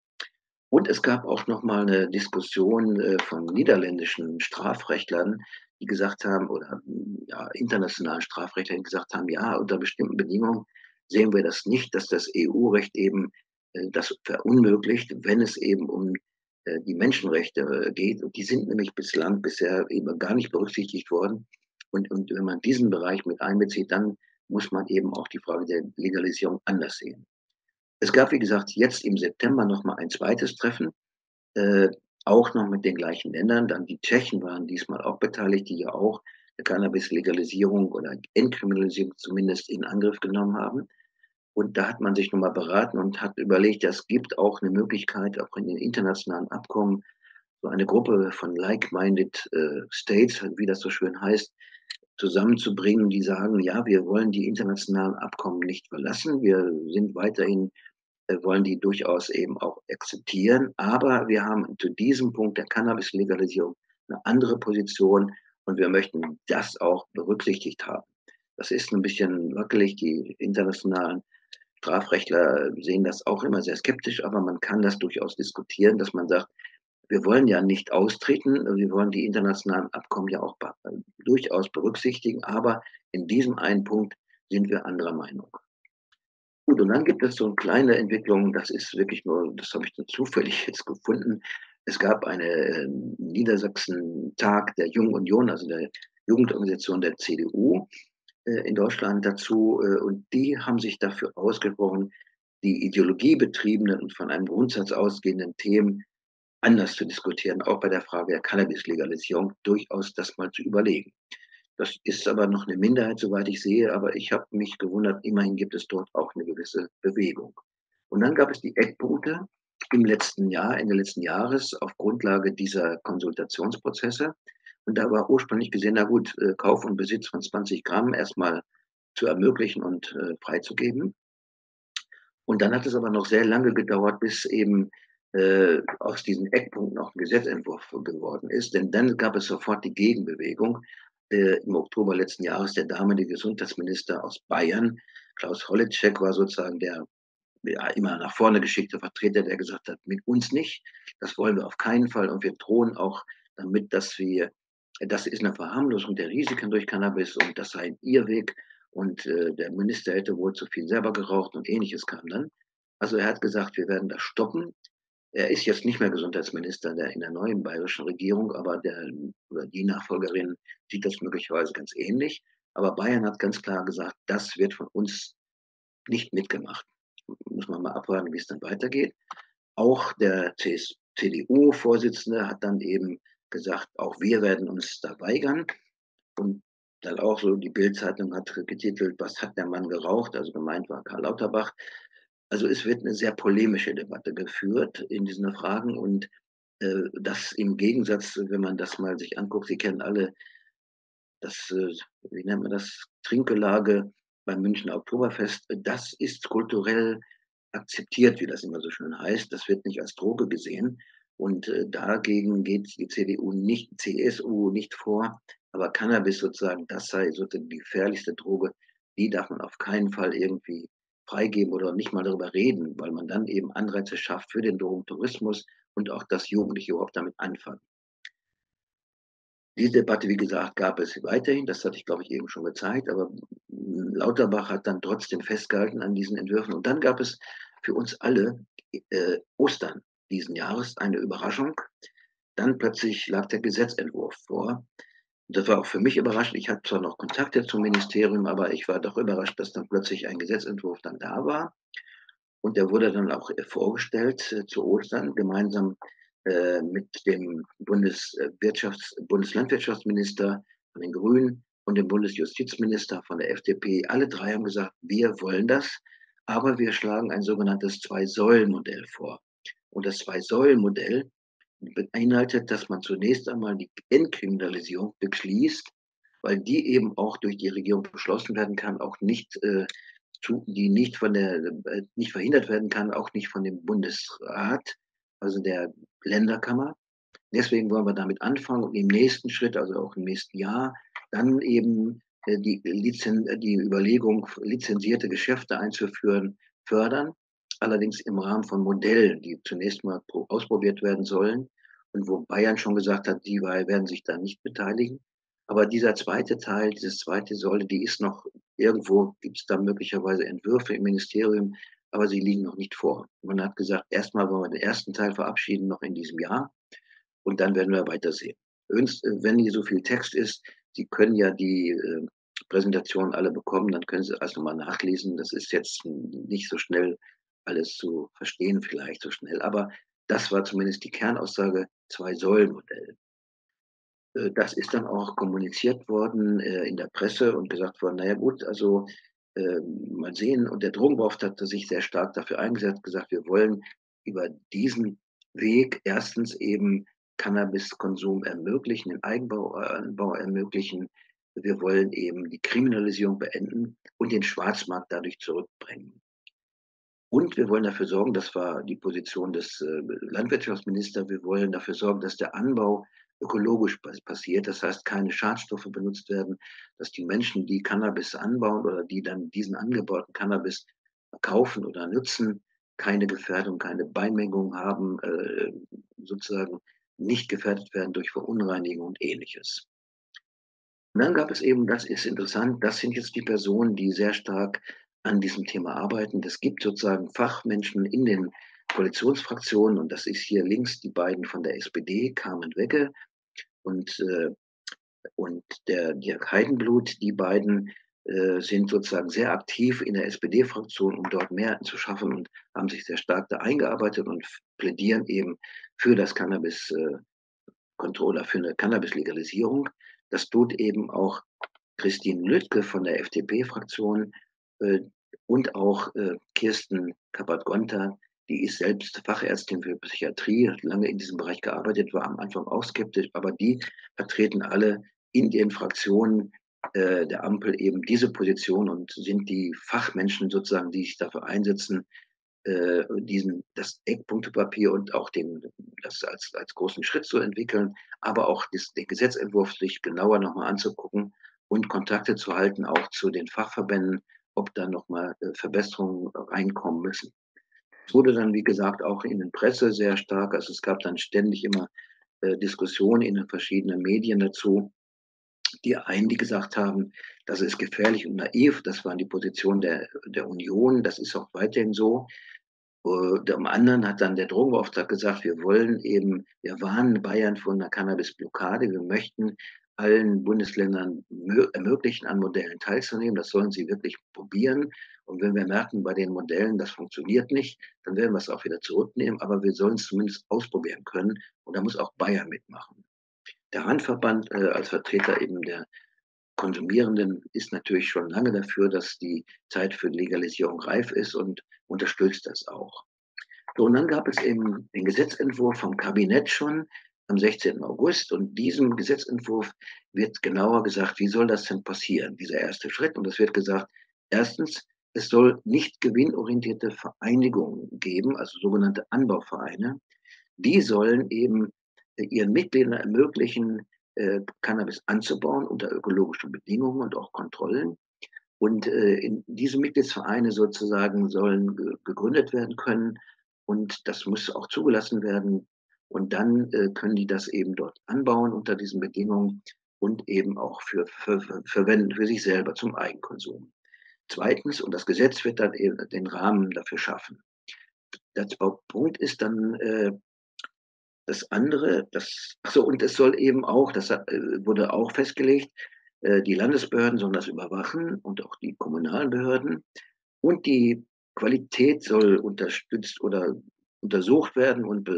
Und es gab auch noch mal eine Diskussion äh, von niederländischen Strafrechtlern, die gesagt haben, oder ja, internationalen Strafrechtlern, die gesagt haben, ja, unter bestimmten Bedingungen sehen wir das nicht, dass das EU-Recht eben äh, das verunmöglicht, wenn es eben um äh, die Menschenrechte geht. Und die sind nämlich bislang bisher eben gar nicht berücksichtigt worden. Und, und wenn man diesen Bereich mit einbezieht, dann muss man eben auch die Frage der Legalisierung anders sehen. Es gab, wie gesagt, jetzt im September noch mal ein zweites Treffen, äh, auch noch mit den gleichen Ländern. Dann die Tschechen waren diesmal auch beteiligt, die ja auch Cannabis-Legalisierung oder Entkriminalisierung zumindest in Angriff genommen haben. Und da hat man sich nochmal beraten und hat überlegt, es gibt auch eine Möglichkeit, auch in den internationalen Abkommen, so eine Gruppe von like-minded äh, States, wie das so schön heißt, zusammenzubringen, die sagen, ja, wir wollen die internationalen Abkommen nicht verlassen, wir sind weiterhin, äh, wollen die durchaus eben auch akzeptieren, aber wir haben zu diesem Punkt der Cannabis-Legalisierung eine andere Position und wir möchten das auch berücksichtigt haben. Das ist ein bisschen wackelig, die internationalen Strafrechtler sehen das auch immer sehr skeptisch, aber man kann das durchaus diskutieren, dass man sagt, wir wollen ja nicht austreten, wir wollen die internationalen Abkommen ja auch durchaus berücksichtigen, aber in diesem einen Punkt sind wir anderer Meinung. Gut, und dann gibt es so eine kleine Entwicklung, das ist wirklich nur, das habe ich dann zufällig jetzt gefunden. Es gab einen äh, Niedersachsen-Tag der Jungen Union, also der Jugendorganisation der CDU äh, in Deutschland dazu, äh, und die haben sich dafür ausgesprochen, die ideologiebetriebenen und von einem Grundsatz ausgehenden Themen anders zu diskutieren, auch bei der Frage der Cannabis-Legalisierung, durchaus das mal zu überlegen. Das ist aber noch eine Minderheit, soweit ich sehe, aber ich habe mich gewundert, immerhin gibt es dort auch eine gewisse Bewegung. Und dann gab es die Eckpunkte im letzten Jahr, Ende letzten Jahres, auf Grundlage dieser Konsultationsprozesse. Und da war ursprünglich gesehen, na gut, äh, Kauf und Besitz von 20 Gramm erstmal zu ermöglichen und äh, freizugeben. Und dann hat es aber noch sehr lange gedauert, bis eben äh, aus diesen Eckpunkten auch ein Gesetzentwurf geworden ist. Denn dann gab es sofort die Gegenbewegung. Äh, Im Oktober letzten Jahres der damalige Gesundheitsminister aus Bayern, Klaus Holleczek, war sozusagen der ja, immer nach vorne geschickte Vertreter, der gesagt hat, mit uns nicht, das wollen wir auf keinen Fall und wir drohen auch damit, dass wir, das ist eine Verharmlosung der Risiken durch Cannabis und das sei ein Irrweg und äh, der Minister hätte wohl zu viel selber geraucht und ähnliches kam dann. Also er hat gesagt, wir werden das stoppen. Er ist jetzt nicht mehr Gesundheitsminister der, in der neuen bayerischen Regierung, aber der, oder die Nachfolgerin sieht das möglicherweise ganz ähnlich. Aber Bayern hat ganz klar gesagt, das wird von uns nicht mitgemacht. Muss man mal abwarten, wie es dann weitergeht. Auch der CDU-Vorsitzende hat dann eben gesagt, auch wir werden uns da weigern. Und dann auch so, die Bild-Zeitung hat getitelt, was hat der Mann geraucht? Also gemeint war Karl Lauterbach. Also es wird eine sehr polemische Debatte geführt in diesen Fragen und äh, das im Gegensatz, wenn man das mal sich anguckt, Sie kennen alle das, äh, wie nennt man das, Trinkgelage beim Münchner Oktoberfest, das ist kulturell akzeptiert, wie das immer so schön heißt. Das wird nicht als Droge gesehen. Und äh, dagegen geht die CDU nicht, CSU nicht vor. Aber Cannabis sozusagen, das sei sozusagen die gefährlichste Droge. Die darf man auf keinen Fall irgendwie freigeben oder nicht mal darüber reden, weil man dann eben Anreize schafft für den Drogentourismus und auch, dass Jugendliche überhaupt damit anfangen. Diese Debatte, wie gesagt, gab es weiterhin. Das hatte ich, glaube ich, eben schon gezeigt. Aber Lauterbach hat dann trotzdem festgehalten an diesen Entwürfen. Und dann gab es für uns alle äh, Ostern diesen Jahres eine Überraschung. Dann plötzlich lag der Gesetzentwurf vor. Das war auch für mich überraschend. Ich hatte zwar noch Kontakte zum Ministerium, aber ich war doch überrascht, dass dann plötzlich ein Gesetzentwurf dann da war. Und der wurde dann auch vorgestellt äh, zu Ostern, gemeinsam äh, mit dem Bundeswirtschafts-, Bundeslandwirtschaftsminister von den Grünen und dem Bundesjustizminister von der FDP. Alle drei haben gesagt, wir wollen das, aber wir schlagen ein sogenanntes Zwei-Säulen-Modell vor. Und das Zwei-Säulen-Modell beinhaltet, dass man zunächst einmal die Entkriminalisierung beschließt, weil die eben auch durch die Regierung beschlossen werden kann, auch nicht, äh, zu, die nicht von der, äh, nicht verhindert werden kann, auch nicht von dem Bundesrat, also der Länderkammer. Deswegen wollen wir damit anfangen und im nächsten Schritt, also auch im nächsten Jahr, dann eben äh, die, Lizen die Überlegung, lizenzierte Geschäfte einzuführen, fördern allerdings im Rahmen von Modellen, die zunächst mal ausprobiert werden sollen und wo Bayern schon gesagt hat, die werden sich da nicht beteiligen. Aber dieser zweite Teil, diese zweite Säule, die ist noch irgendwo, gibt es da möglicherweise Entwürfe im Ministerium, aber sie liegen noch nicht vor. Man hat gesagt, erstmal wollen wir den ersten Teil verabschieden, noch in diesem Jahr, und dann werden wir weitersehen. Wenn hier so viel Text ist, Sie können ja die äh, Präsentation alle bekommen, dann können Sie alles nochmal nachlesen. Das ist jetzt nicht so schnell alles zu verstehen, vielleicht so schnell. Aber das war zumindest die Kernaussage Zwei-Säulen-Modell. Äh, das ist dann auch kommuniziert worden äh, in der Presse und gesagt worden, naja gut, also mal sehen. Und der Drogenbeauftragte hat sich sehr stark dafür eingesetzt, gesagt, wir wollen über diesen Weg erstens eben Cannabiskonsum ermöglichen, den Eigenbau Anbau ermöglichen. Wir wollen eben die Kriminalisierung beenden und den Schwarzmarkt dadurch zurückbringen. Und wir wollen dafür sorgen, das war die Position des äh, Landwirtschaftsministers, wir wollen dafür sorgen, dass der Anbau ökologisch passiert. Das heißt, keine Schadstoffe benutzt werden, dass die Menschen, die Cannabis anbauen oder die dann diesen angebauten Cannabis kaufen oder nutzen, keine Gefährdung, keine Beimengung haben, äh, sozusagen nicht gefährdet werden durch Verunreinigung und ähnliches. Und dann gab es eben, das ist interessant, das sind jetzt die Personen, die sehr stark an diesem Thema arbeiten. Es gibt sozusagen Fachmenschen in den Koalitionsfraktionen und das ist hier links die beiden von der SPD, Carmen Wecke und, äh, und der Dirk Heidenblut. Die beiden äh, sind sozusagen sehr aktiv in der SPD-Fraktion, um dort Mehrheiten zu schaffen und haben sich sehr stark da eingearbeitet und plädieren eben für das Cannabis, äh, Controller, für eine Cannabis-Legalisierung. Das tut eben auch Christine Lüttke von der FDP-Fraktion, äh, und auch äh, Kirsten Kappert-Gonter, die ist selbst Fachärztin für Psychiatrie, hat lange in diesem Bereich gearbeitet, war am Anfang auch skeptisch, aber die vertreten alle in den Fraktionen äh, der Ampel eben diese Position und sind die Fachmenschen sozusagen, die sich dafür einsetzen, äh, diesen, das Eckpunktepapier und auch den, das als, als großen Schritt zu entwickeln, aber auch das, den Gesetzentwurf sich genauer nochmal anzugucken und Kontakte zu halten, auch zu den Fachverbänden ob da nochmal äh, Verbesserungen reinkommen müssen. Es wurde dann, wie gesagt, auch in der Presse sehr stark, also es gab dann ständig immer äh, Diskussionen in den verschiedenen Medien dazu. Die einen, die gesagt haben, das ist gefährlich und naiv, das war die Position der, der Union, das ist auch weiterhin so. Und am anderen hat dann der Drogenbeauftragte gesagt, wir wollen eben, wir warnen Bayern vor einer Cannabis-Blockade, wir möchten allen Bundesländern ermöglichen, an Modellen teilzunehmen. Das sollen sie wirklich probieren. Und wenn wir merken, bei den Modellen, das funktioniert nicht, dann werden wir es auch wieder zurücknehmen. Aber wir sollen es zumindest ausprobieren können. Und da muss auch Bayern mitmachen. Der Handverband äh, als Vertreter eben der Konsumierenden ist natürlich schon lange dafür, dass die Zeit für Legalisierung reif ist und unterstützt das auch. So, und dann gab es eben den Gesetzentwurf vom Kabinett schon, am 16. August. Und diesem Gesetzentwurf wird genauer gesagt, wie soll das denn passieren, dieser erste Schritt. Und es wird gesagt, erstens, es soll nicht gewinnorientierte Vereinigungen geben, also sogenannte Anbauvereine. Die sollen eben ihren Mitgliedern ermöglichen, äh, Cannabis anzubauen unter ökologischen Bedingungen und auch Kontrollen. Und äh, in diese Mitgliedsvereine sozusagen sollen gegründet werden können und das muss auch zugelassen werden. Und dann äh, können die das eben dort anbauen unter diesen Bedingungen und eben auch für, für, für verwenden für sich selber zum Eigenkonsum. Zweitens, und das Gesetz wird dann eben den Rahmen dafür schaffen. Der Punkt ist dann äh, das andere, das, ach so, und es soll eben auch, das äh, wurde auch festgelegt, äh, die Landesbehörden sollen das überwachen und auch die kommunalen Behörden. Und die Qualität soll unterstützt oder untersucht werden und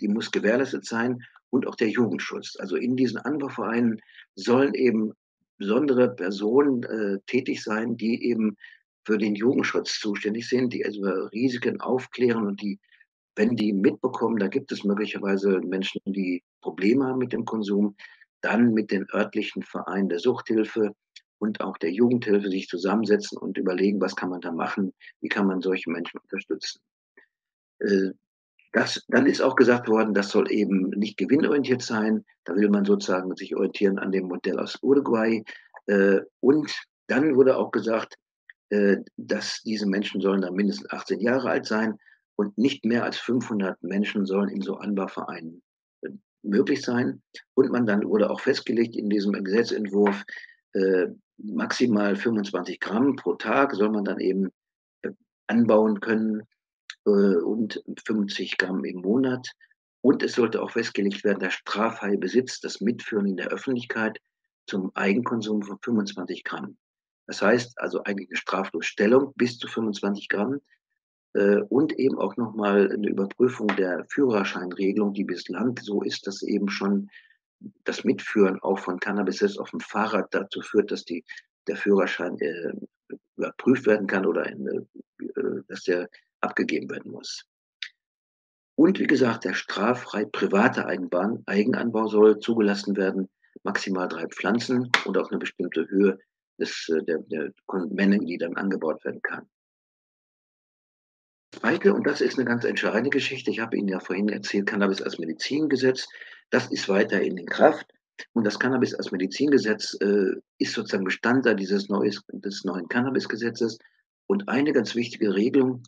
die muss gewährleistet sein und auch der Jugendschutz. Also in diesen Anbauvereinen sollen eben besondere Personen äh, tätig sein, die eben für den Jugendschutz zuständig sind, die also Risiken aufklären und die, wenn die mitbekommen, da gibt es möglicherweise Menschen, die Probleme haben mit dem Konsum, dann mit den örtlichen Vereinen der Suchthilfe und auch der Jugendhilfe sich zusammensetzen und überlegen, was kann man da machen, wie kann man solche Menschen unterstützen. Äh, das, dann ist auch gesagt worden, das soll eben nicht gewinnorientiert sein. Da will man sozusagen sich orientieren an dem Modell aus Uruguay. Äh, und dann wurde auch gesagt, äh, dass diese Menschen sollen dann mindestens 18 Jahre alt sein und nicht mehr als 500 Menschen sollen in so Anbauvereinen äh, möglich sein. Und man dann wurde auch festgelegt in diesem Gesetzentwurf, maximal 25 Gramm pro Tag soll man dann eben anbauen können äh, und 50 Gramm im Monat. Und es sollte auch festgelegt werden, der straffreie Besitz, das Mitführen in der Öffentlichkeit zum Eigenkonsum von 25 Gramm. Das heißt also eigentlich eine Straflosstellung bis zu 25 Gramm äh, und eben auch nochmal eine Überprüfung der Führerscheinregelung, die bislang so ist, dass eben schon das Mitführen auch von Cannabis auf dem Fahrrad dazu führt, dass die, der Führerschein äh, überprüft werden kann oder in, äh, dass der abgegeben werden muss. Und wie gesagt, der straffrei private Eigenbahn, Eigenanbau soll zugelassen werden, maximal drei Pflanzen und auf eine bestimmte Höhe des, äh, der, der Menge, die dann angebaut werden kann. Zweite, und das ist eine ganz entscheidende Geschichte, ich habe Ihnen ja vorhin erzählt, Cannabis als Medizingesetz, das ist weiter in Kraft. Und das Cannabis als Medizingesetz äh, ist sozusagen Bestandteil dieses neues, des neuen Cannabisgesetzes. Und eine ganz wichtige Regelung,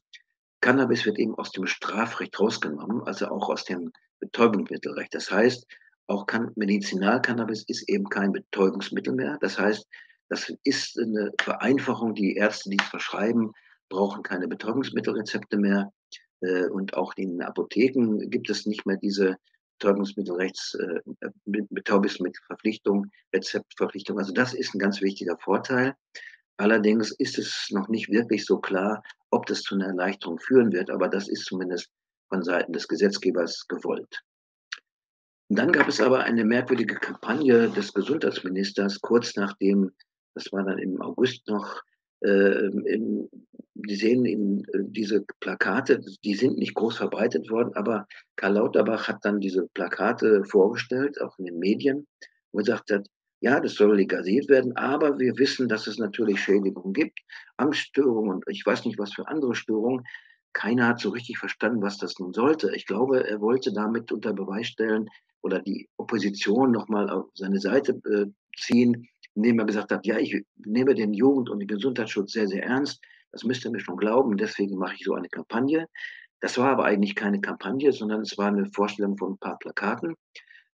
Cannabis wird eben aus dem Strafrecht rausgenommen, also auch aus dem Betäubungsmittelrecht. Das heißt, auch Medizinalcannabis ist eben kein Betäubungsmittel mehr. Das heißt, das ist eine Vereinfachung. Die Ärzte, die es verschreiben, brauchen keine Betäubungsmittelrezepte mehr. Äh, und auch in Apotheken gibt es nicht mehr diese Betäubungsmittelrechts, äh, Betäubungsmittelverpflichtung, Rezeptverpflichtung. Also das ist ein ganz wichtiger Vorteil. Allerdings ist es noch nicht wirklich so klar, ob das zu einer Erleichterung führen wird, aber das ist zumindest von Seiten des Gesetzgebers gewollt. Und dann gab es aber eine merkwürdige Kampagne des Gesundheitsministers kurz nachdem, das war dann im August noch, äh, in, die sehen in, äh, diese Plakate, die sind nicht groß verbreitet worden, aber Karl Lauterbach hat dann diese Plakate vorgestellt, auch in den Medien, wo er sagt hat, ja, das soll legalisiert werden, aber wir wissen, dass es natürlich Schädigungen gibt, Angststörungen und ich weiß nicht, was für andere Störungen. Keiner hat so richtig verstanden, was das nun sollte. Ich glaube, er wollte damit unter Beweis stellen oder die Opposition nochmal auf seine Seite äh, ziehen, indem er gesagt hat, ja, ich nehme den Jugend- und den Gesundheitsschutz sehr, sehr ernst. Das müsst ihr mir schon glauben. Deswegen mache ich so eine Kampagne. Das war aber eigentlich keine Kampagne, sondern es war eine Vorstellung von ein paar Plakaten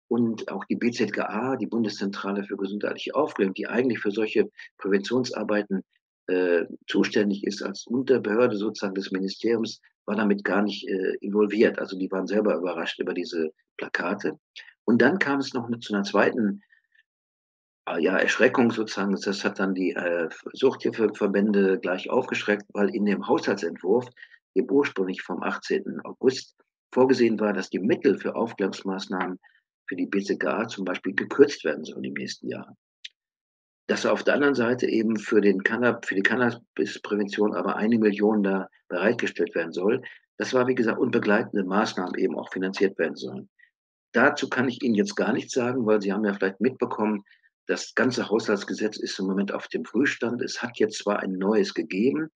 und auch die BZGA, die Bundeszentrale für gesundheitliche Aufklärung, die eigentlich für solche Präventionsarbeiten äh, zuständig ist als Unterbehörde sozusagen des Ministeriums, war damit gar nicht äh, involviert. Also die waren selber überrascht über diese Plakate. Und dann kam es noch zu einer zweiten äh, ja, Erschreckung sozusagen. Das hat dann die äh, Suchthilfeverbände gleich aufgeschreckt, weil in dem Haushaltsentwurf, dem ursprünglich vom 18. August vorgesehen war, dass die Mittel für Aufklärungsmaßnahmen für die BZGA zum Beispiel gekürzt werden sollen im nächsten Jahr. Dass auf der anderen Seite eben für, den Cannab für die Cannabisprävention aber eine Million da bereitgestellt werden soll, das war, wie gesagt, und begleitende Maßnahmen eben auch finanziert werden sollen. Dazu kann ich Ihnen jetzt gar nichts sagen, weil Sie haben ja vielleicht mitbekommen, das ganze Haushaltsgesetz ist im Moment auf dem Frühstand. Es hat jetzt zwar ein neues gegeben,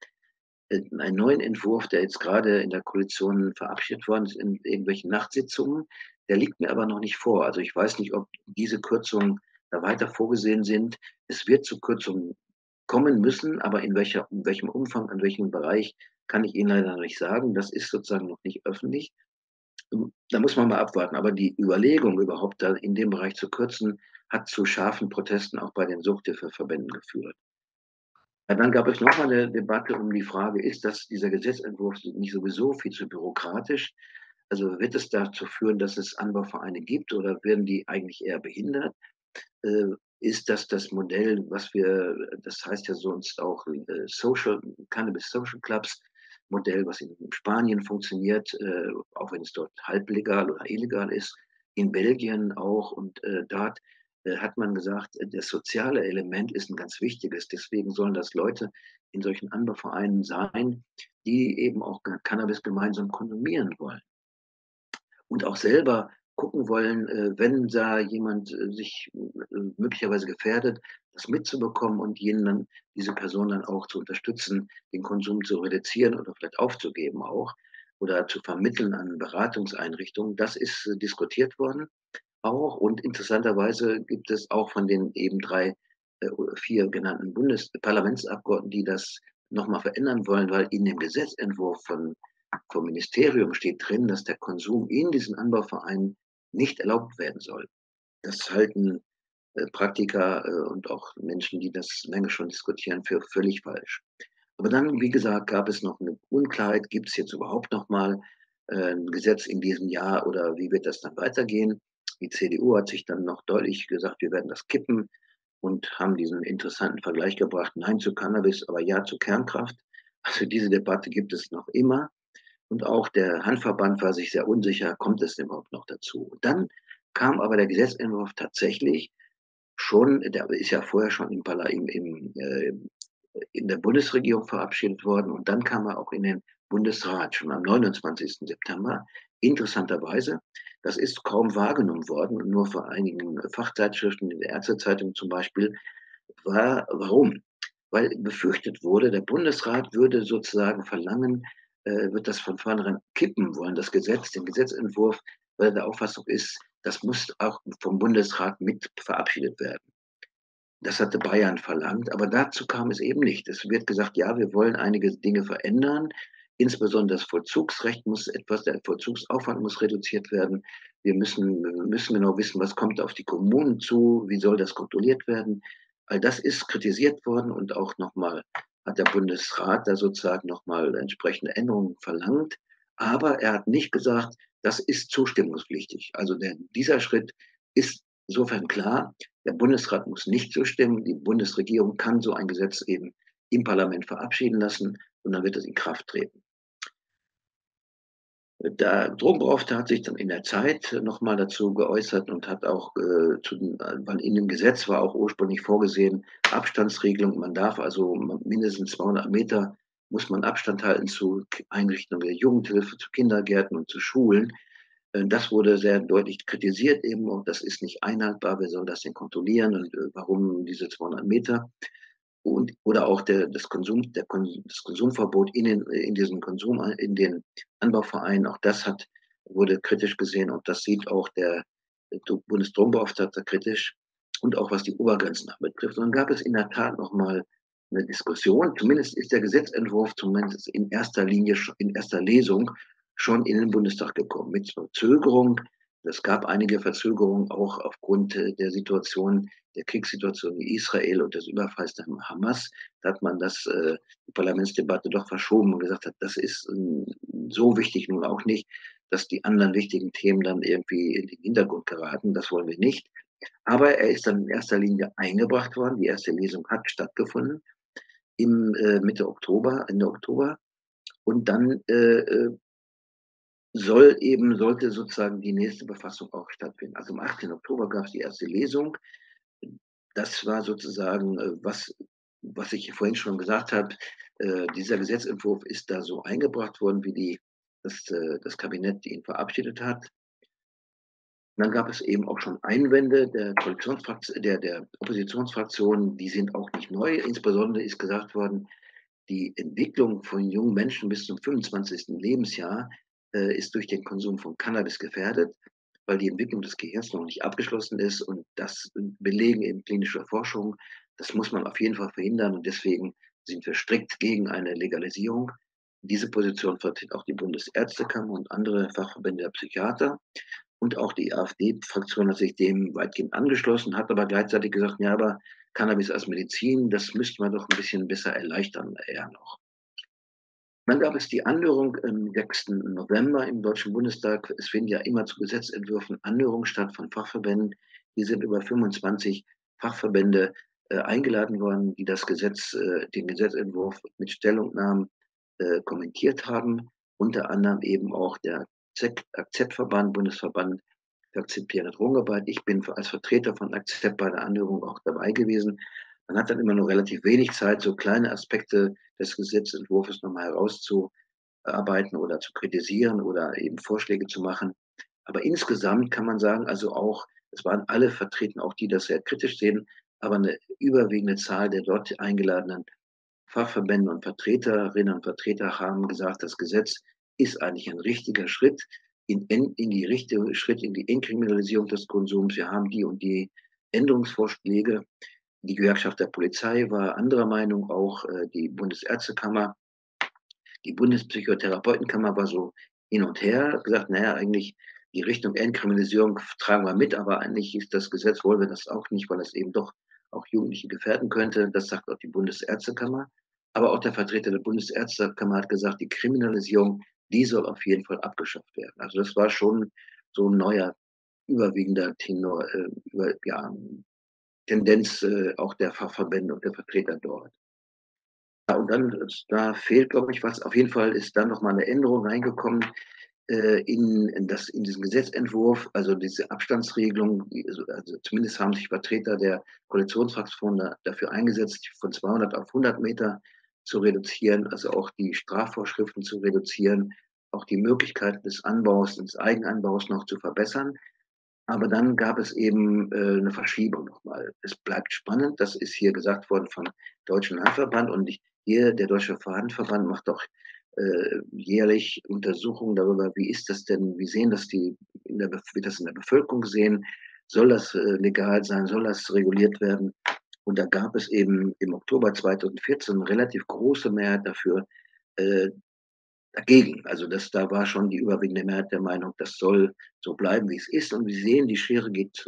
äh, einen neuen Entwurf, der jetzt gerade in der Koalition verabschiedet worden ist, in irgendwelchen Nachtsitzungen. Der liegt mir aber noch nicht vor. Also ich weiß nicht, ob diese Kürzungen da weiter vorgesehen sind. Es wird zu Kürzungen kommen müssen, aber in, welcher, in welchem Umfang, in welchem Bereich, kann ich Ihnen leider noch nicht sagen. Das ist sozusagen noch nicht öffentlich. Da muss man mal abwarten. Aber die Überlegung, überhaupt da in dem Bereich zu kürzen, hat zu scharfen Protesten auch bei den Suchthilfeverbänden geführt. Ja, dann gab es noch mal eine Debatte um die Frage, ist das, dieser Gesetzentwurf nicht sowieso viel zu bürokratisch? Also wird es dazu führen, dass es Anbauvereine gibt oder werden die eigentlich eher behindert? Äh, ist das das Modell, was wir, das heißt ja sonst auch äh, Social, Cannabis Social Clubs, Modell, was in Spanien funktioniert, äh, auch wenn es dort halblegal oder illegal ist, in Belgien auch. Und dort hat man gesagt, das soziale Element ist ein ganz wichtiges. Deswegen sollen das Leute in solchen Anbauvereinen sein, die eben auch Cannabis gemeinsam konsumieren wollen. Und auch selber gucken wollen, äh, wenn da jemand sich möglicherweise gefährdet, das mitzubekommen und jenen dann, diese Person dann auch zu unterstützen, den Konsum zu reduzieren oder vielleicht aufzugeben auch oder zu vermitteln an Beratungseinrichtungen. Das ist diskutiert worden auch. Und interessanterweise gibt es auch von den eben drei, äh, vier genannten Bundesparlamentsabgeordneten, die das nochmal verändern wollen, weil in dem Gesetzentwurf von, vom Ministerium steht drin, dass der Konsum in diesen Anbauvereinen nicht erlaubt werden soll. Das halten äh, Praktiker äh, und auch Menschen, die das länger schon diskutieren, für völlig falsch. Aber dann, wie gesagt, gab es noch eine Unklarheit, gibt es jetzt überhaupt noch mal äh, ein Gesetz in diesem Jahr oder wie wird das dann weitergehen? Die CDU hat sich dann noch deutlich gesagt, wir werden das kippen und haben diesen interessanten Vergleich gebracht, nein zu Cannabis, aber ja zu Kernkraft. Also diese Debatte gibt es noch immer. Und auch der Handverband war sich sehr unsicher, kommt es überhaupt noch dazu? Und dann kam aber der Gesetzentwurf tatsächlich schon, der ist ja vorher schon im, im, im, äh, in der Bundesregierung verabschiedet worden und dann kam er auch in den Bundesrat schon am 29. September. Interessanterweise, das ist kaum wahrgenommen worden nur vor einigen Fachzeitschriften, in der Ärztezeitung zum Beispiel, war, warum? Weil befürchtet wurde, der Bundesrat würde sozusagen verlangen, wird das von vornherein kippen wollen, das Gesetz, den Gesetzentwurf, weil er der Auffassung ist, das muss auch vom Bundesrat mit verabschiedet werden. Das hatte Bayern verlangt, aber dazu kam es eben nicht. Es wird gesagt, ja, wir wollen einige Dinge verändern. Insbesondere das Vollzugsrecht muss etwas, der Vollzugsaufwand muss reduziert werden. Wir müssen, müssen genau wissen, was kommt auf die Kommunen zu, wie soll das kontrolliert werden. All das ist kritisiert worden und auch nochmal hat der Bundesrat da sozusagen nochmal entsprechende Änderungen verlangt. Aber er hat nicht gesagt, das ist zustimmungspflichtig. Also der, dieser Schritt ist insofern klar. Der Bundesrat muss nicht zustimmen. Die Bundesregierung kann so ein Gesetz eben im Parlament verabschieden lassen und dann wird es in Kraft treten. Der Drogenbeauftragte hat sich dann in der Zeit nochmal dazu geäußert und hat auch, äh, zu, weil in dem Gesetz war auch ursprünglich vorgesehen, Abstandsregelung. Man darf also mindestens 200 Meter muss man Abstand halten zu Einrichtungen der Jugendhilfe, zu Kindergärten und zu Schulen. Äh, das wurde sehr deutlich kritisiert eben und das ist nicht einhaltbar. Wer soll das denn kontrollieren und äh, warum diese 200 Meter? Und, oder auch der, das, Konsum, der, das Konsumverbot in, den, in diesen Konsum, in den Anbauvereinen, auch das hat, wurde kritisch gesehen und das sieht auch der, der Bundesdrombeauftragte kritisch und auch was die Obergrenzen betrifft. Und dann gab es in der Tat nochmal eine Diskussion, zumindest ist der Gesetzentwurf zumindest in erster Linie, in erster Lesung schon in den Bundestag gekommen, mit Verzögerung, es gab einige Verzögerungen auch aufgrund äh, der Situation, der Kriegssituation in Israel und des Überfalls der Hamas. Da hat man das, äh, die Parlamentsdebatte doch verschoben und gesagt hat, das ist äh, so wichtig nun auch nicht, dass die anderen wichtigen Themen dann irgendwie in den Hintergrund geraten. Das wollen wir nicht. Aber er ist dann in erster Linie eingebracht worden. Die erste Lesung hat stattgefunden im äh, Mitte Oktober, Ende Oktober. Und dann äh, äh soll eben, sollte sozusagen die nächste Befassung auch stattfinden. Also am 18. Oktober gab es die erste Lesung. Das war sozusagen, äh, was, was ich vorhin schon gesagt habe, äh, dieser Gesetzentwurf ist da so eingebracht worden, wie die, das, äh, das Kabinett ihn verabschiedet hat. Und dann gab es eben auch schon Einwände der, der, der Oppositionsfraktionen, die sind auch nicht neu. Insbesondere ist gesagt worden, die Entwicklung von jungen Menschen bis zum 25. Lebensjahr ist durch den Konsum von Cannabis gefährdet, weil die Entwicklung des Gehirns noch nicht abgeschlossen ist und das belegen eben klinische Forschung. Das muss man auf jeden Fall verhindern und deswegen sind wir strikt gegen eine Legalisierung. Diese Position vertritt auch die Bundesärztekammer und andere Fachverbände der Psychiater. Und auch die AfD-Fraktion hat sich dem weitgehend angeschlossen, hat aber gleichzeitig gesagt, ja, aber Cannabis als Medizin, das müsste man doch ein bisschen besser erleichtern, eher noch. Dann gab es die Anhörung am 6. November im Deutschen Bundestag. Es finden ja immer zu Gesetzentwürfen Anhörungen statt von Fachverbänden. Hier sind über 25 Fachverbände äh, eingeladen worden, die das Gesetz, äh, den Gesetzentwurf mit Stellungnahmen äh, kommentiert haben. Unter anderem eben auch der Akzeptverband, Bundesverband für akzeptierende Drogenarbeit. Ich bin als Vertreter von Akzept bei der Anhörung auch dabei gewesen. Man hat dann immer nur relativ wenig Zeit, so kleine Aspekte des Gesetzentwurfs nochmal herauszuarbeiten oder zu kritisieren oder eben Vorschläge zu machen. Aber insgesamt kann man sagen, also auch, es waren alle vertreten, auch die das sehr kritisch sehen, aber eine überwiegende Zahl der dort eingeladenen Fachverbände und Vertreterinnen und Vertreter haben gesagt, das Gesetz ist eigentlich ein richtiger Schritt in, in die richtige Schritt in die Entkriminalisierung des Konsums. Wir haben die und die Änderungsvorschläge die Gewerkschaft der Polizei war anderer Meinung, auch äh, die Bundesärztekammer, die Bundespsychotherapeutenkammer war so hin und her, gesagt, naja, eigentlich die Richtung Entkriminalisierung tragen wir mit, aber eigentlich ist das Gesetz, wollen wir das auch nicht, weil es eben doch auch Jugendliche gefährden könnte. Das sagt auch die Bundesärztekammer. Aber auch der Vertreter der Bundesärztekammer hat gesagt, die Kriminalisierung, die soll auf jeden Fall abgeschafft werden. Also das war schon so ein neuer, überwiegender Tenor, äh, über, ja, Tendenz äh, auch der Fachverbände und der Vertreter dort. Ja, und dann, da fehlt, glaube ich, was. Auf jeden Fall ist da nochmal eine Änderung reingekommen äh, in, in, das, in diesen Gesetzentwurf, also diese Abstandsregelung, also, also zumindest haben sich Vertreter der Koalitionsfraktion da, dafür eingesetzt, von 200 auf 100 Meter zu reduzieren, also auch die Strafvorschriften zu reduzieren, auch die Möglichkeit des Anbaus, des Eigenanbaus noch zu verbessern. Aber dann gab es eben äh, eine Verschiebung nochmal. Es bleibt spannend, das ist hier gesagt worden vom Deutschen Handverband und hier der Deutsche Handverband macht doch äh, jährlich Untersuchungen darüber, wie ist das denn, wie sehen das die, in der, wird das in der Bevölkerung gesehen, soll das äh, legal sein, soll das reguliert werden? Und da gab es eben im Oktober 2014 eine relativ große Mehrheit dafür, äh, dagegen. Also das, da war schon die überwiegende Mehrheit der Meinung, das soll so bleiben, wie es ist. Und wir sehen, die Schere geht,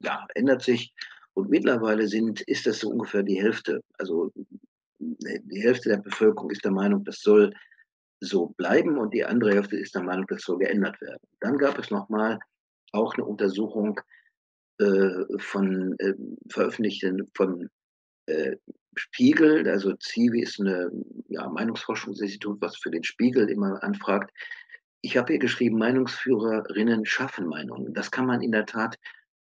ja, ändert sich. Und mittlerweile sind, ist das so ungefähr die Hälfte. Also die Hälfte der Bevölkerung ist der Meinung, das soll so bleiben und die andere Hälfte ist der Meinung, das soll geändert werden. Dann gab es nochmal auch eine Untersuchung äh, von äh, veröffentlichten von äh, Spiegel, also CIVI ist eine ja, Meinungsforschungsinstitut, was für den Spiegel immer anfragt. Ich habe hier geschrieben, Meinungsführerinnen schaffen Meinungen. Das kann man in der Tat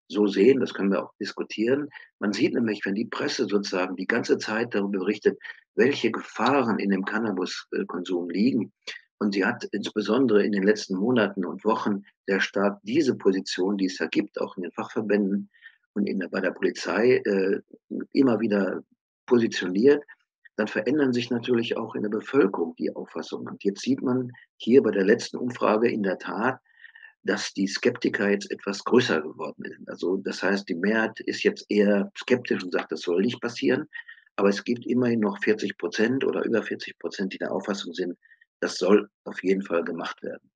so sehen, das können wir auch diskutieren. Man sieht nämlich, wenn die Presse sozusagen die ganze Zeit darüber berichtet, welche Gefahren in dem Cannabiskonsum liegen, und sie hat insbesondere in den letzten Monaten und Wochen sehr stark diese Position, die es da gibt, auch in den Fachverbänden und in, bei der Polizei, äh, immer wieder positioniert, dann verändern sich natürlich auch in der Bevölkerung die Auffassungen. Und jetzt sieht man hier bei der letzten Umfrage in der Tat, dass die Skeptiker jetzt etwas größer geworden sind. Also das heißt, die Mehrheit ist jetzt eher skeptisch und sagt, das soll nicht passieren. Aber es gibt immerhin noch 40 Prozent oder über 40 Prozent, die der Auffassung sind, das soll auf jeden Fall gemacht werden.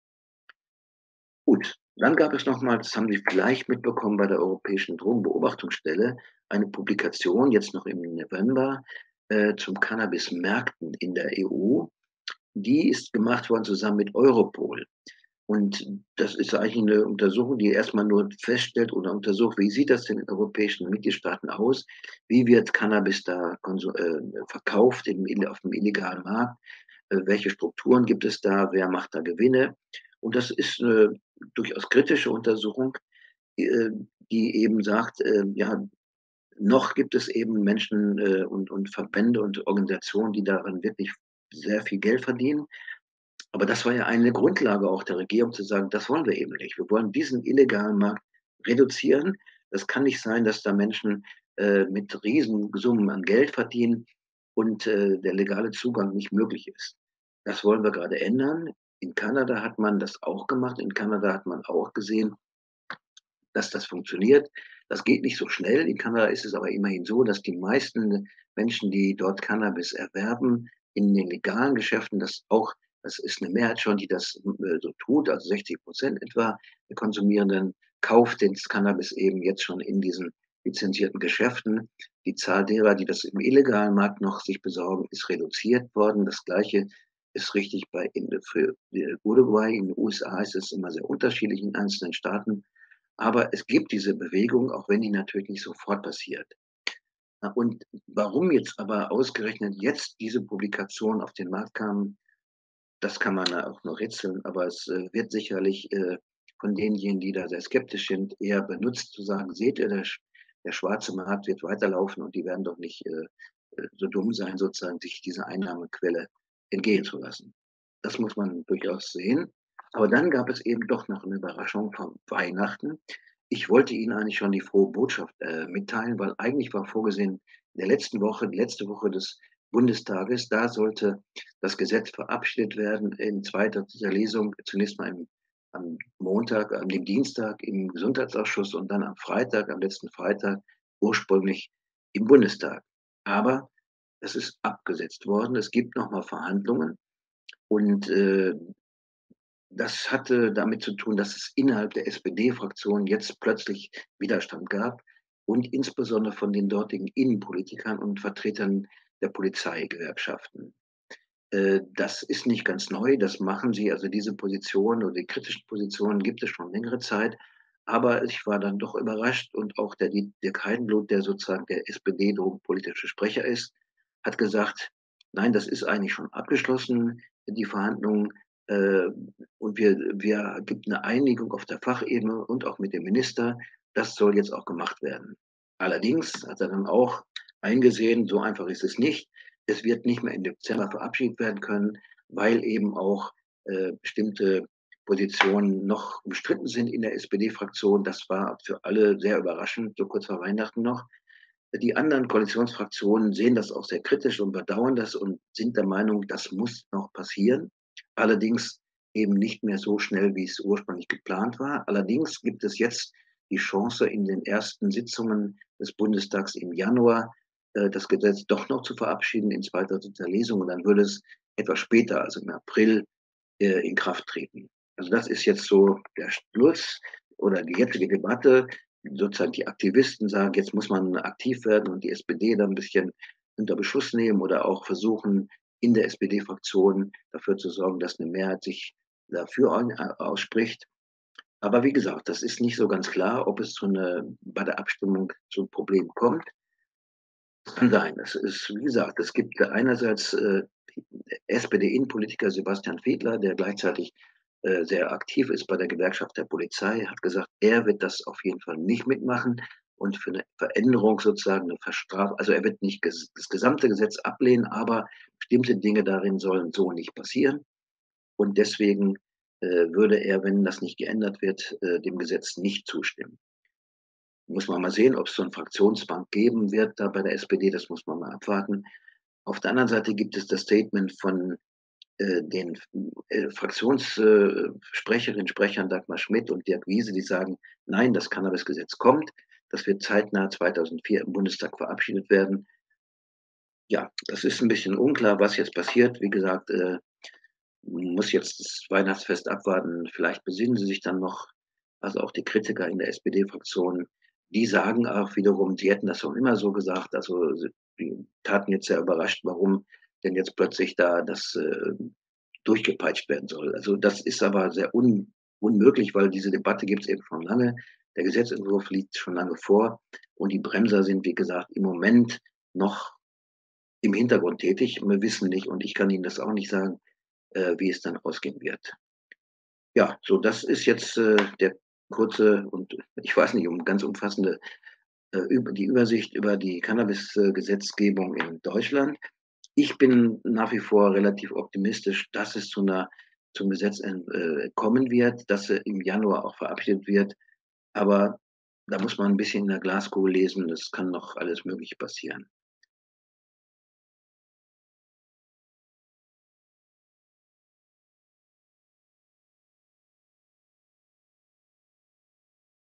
Gut, dann gab es nochmal, das haben Sie vielleicht mitbekommen bei der Europäischen Drogenbeobachtungsstelle, eine Publikation jetzt noch im November äh, zum Cannabismärkten in der EU. Die ist gemacht worden zusammen mit Europol. Und das ist eigentlich eine Untersuchung, die erstmal nur feststellt oder untersucht, wie sieht das denn in europäischen Mitgliedstaaten aus? Wie wird Cannabis da äh, verkauft im, auf dem illegalen Markt? Äh, welche Strukturen gibt es da? Wer macht da Gewinne? Und das ist eine durchaus kritische Untersuchung, äh, die eben sagt, äh, ja, noch gibt es eben Menschen äh, und, und Verbände und Organisationen, die daran wirklich sehr viel Geld verdienen. Aber das war ja eine Grundlage auch der Regierung zu sagen, das wollen wir eben nicht. Wir wollen diesen illegalen Markt reduzieren. Das kann nicht sein, dass da Menschen äh, mit Riesensummen an Geld verdienen und äh, der legale Zugang nicht möglich ist. Das wollen wir gerade ändern. In Kanada hat man das auch gemacht. In Kanada hat man auch gesehen, dass das funktioniert. Das geht nicht so schnell. In Kanada ist es aber immerhin so, dass die meisten Menschen, die dort Cannabis erwerben, in den legalen Geschäften, das auch, das ist eine Mehrheit schon, die das äh, so tut, also 60 Prozent etwa der Konsumierenden kauft den Cannabis eben jetzt schon in diesen lizenzierten Geschäften. Die Zahl derer, die das im illegalen Markt noch sich besorgen, ist reduziert worden. Das Gleiche ist richtig bei für Uruguay. In den USA ist es immer sehr unterschiedlich in einzelnen Staaten. Aber es gibt diese Bewegung, auch wenn die natürlich nicht sofort passiert. Und warum jetzt aber ausgerechnet jetzt diese Publikation auf den Markt kam, das kann man auch noch rätseln, aber es äh, wird sicherlich äh, von denjenigen, die da sehr skeptisch sind, eher benutzt zu sagen, seht ihr, der, der schwarze Markt wird weiterlaufen und die werden doch nicht äh, so dumm sein, sozusagen sich diese Einnahmequelle entgehen zu lassen. Das muss man durchaus sehen. Aber dann gab es eben doch noch eine Überraschung von Weihnachten. Ich wollte Ihnen eigentlich schon die frohe Botschaft äh, mitteilen, weil eigentlich war vorgesehen, in der letzten Woche, die letzte Woche des Bundestages, da sollte das Gesetz verabschiedet werden in zweiter Lesung, zunächst mal im, am Montag, am Dienstag im Gesundheitsausschuss und dann am Freitag, am letzten Freitag, ursprünglich im Bundestag. Aber es ist abgesetzt worden. Es gibt nochmal Verhandlungen. Und äh, das hatte damit zu tun, dass es innerhalb der SPD-Fraktion jetzt plötzlich Widerstand gab und insbesondere von den dortigen Innenpolitikern und Vertretern der Polizeigewerkschaften. Äh, das ist nicht ganz neu, das machen sie, also diese Positionen oder die kritischen Positionen gibt es schon längere Zeit. Aber ich war dann doch überrascht und auch der Dirk Heidenblut, der sozusagen der SPD-politische Sprecher ist, hat gesagt, nein, das ist eigentlich schon abgeschlossen, die Verhandlungen. Äh, und wir, wir gibt eine Einigung auf der Fachebene und auch mit dem Minister. Das soll jetzt auch gemacht werden. Allerdings hat er dann auch eingesehen, so einfach ist es nicht. Es wird nicht mehr im Dezember verabschiedet werden können, weil eben auch äh, bestimmte Positionen noch umstritten sind in der SPD-Fraktion. Das war für alle sehr überraschend, so kurz vor Weihnachten noch. Die anderen Koalitionsfraktionen sehen das auch sehr kritisch und bedauern das und sind der Meinung, das muss noch passieren. Allerdings eben nicht mehr so schnell, wie es ursprünglich geplant war. Allerdings gibt es jetzt die Chance, in den ersten Sitzungen des Bundestags im Januar äh, das Gesetz doch noch zu verabschieden in zweiter dritter Lesung. Und dann würde es etwas später, also im April, äh, in Kraft treten. Also das ist jetzt so der Schluss oder die jetzige Debatte. Sozusagen die Aktivisten sagen, jetzt muss man aktiv werden und die SPD dann ein bisschen unter Beschuss nehmen oder auch versuchen, in der SPD-Fraktion dafür zu sorgen, dass eine Mehrheit sich dafür äh, ausspricht. Aber wie gesagt, das ist nicht so ganz klar, ob es zu eine, bei der Abstimmung zu einem Problem kommt. Das kann sein. Es ist, wie gesagt, es gibt einerseits äh, SPD-Innenpolitiker Sebastian Fiedler, der gleichzeitig sehr aktiv ist bei der Gewerkschaft der Polizei, hat gesagt, er wird das auf jeden Fall nicht mitmachen und für eine Veränderung sozusagen eine Verstrafung, also er wird nicht das gesamte Gesetz ablehnen, aber bestimmte Dinge darin sollen so nicht passieren. Und deswegen äh, würde er, wenn das nicht geändert wird, äh, dem Gesetz nicht zustimmen. Muss man mal sehen, ob es so ein Fraktionsbank geben wird da bei der SPD, das muss man mal abwarten. Auf der anderen Seite gibt es das Statement von äh, den äh, Fraktionssprecherinnen, äh, Sprechern Dagmar Schmidt und Dirk Wiese, die sagen, nein, das Cannabisgesetz kommt, das wird zeitnah 2004 im Bundestag verabschiedet werden. Ja, das ist ein bisschen unklar, was jetzt passiert. Wie gesagt, äh, muss jetzt das Weihnachtsfest abwarten. Vielleicht besinnen sie sich dann noch, also auch die Kritiker in der SPD-Fraktion, die sagen auch wiederum, sie hätten das schon immer so gesagt. Also die taten jetzt sehr überrascht, warum denn jetzt plötzlich da das äh, durchgepeitscht werden soll. Also das ist aber sehr un, unmöglich, weil diese Debatte gibt es eben schon lange. Der Gesetzentwurf liegt schon lange vor und die Bremser sind, wie gesagt, im Moment noch im Hintergrund tätig. Wir wissen nicht und ich kann Ihnen das auch nicht sagen, äh, wie es dann ausgehen wird. Ja, so das ist jetzt äh, der kurze und ich weiß nicht, um ganz umfassende äh, über die Übersicht über die Cannabis-Gesetzgebung in Deutschland. Ich bin nach wie vor relativ optimistisch, dass es zu einer, zum Gesetz äh, kommen wird, dass er im Januar auch verabschiedet wird. Aber da muss man ein bisschen in der Glaskugel lesen. Das kann noch alles Mögliche passieren.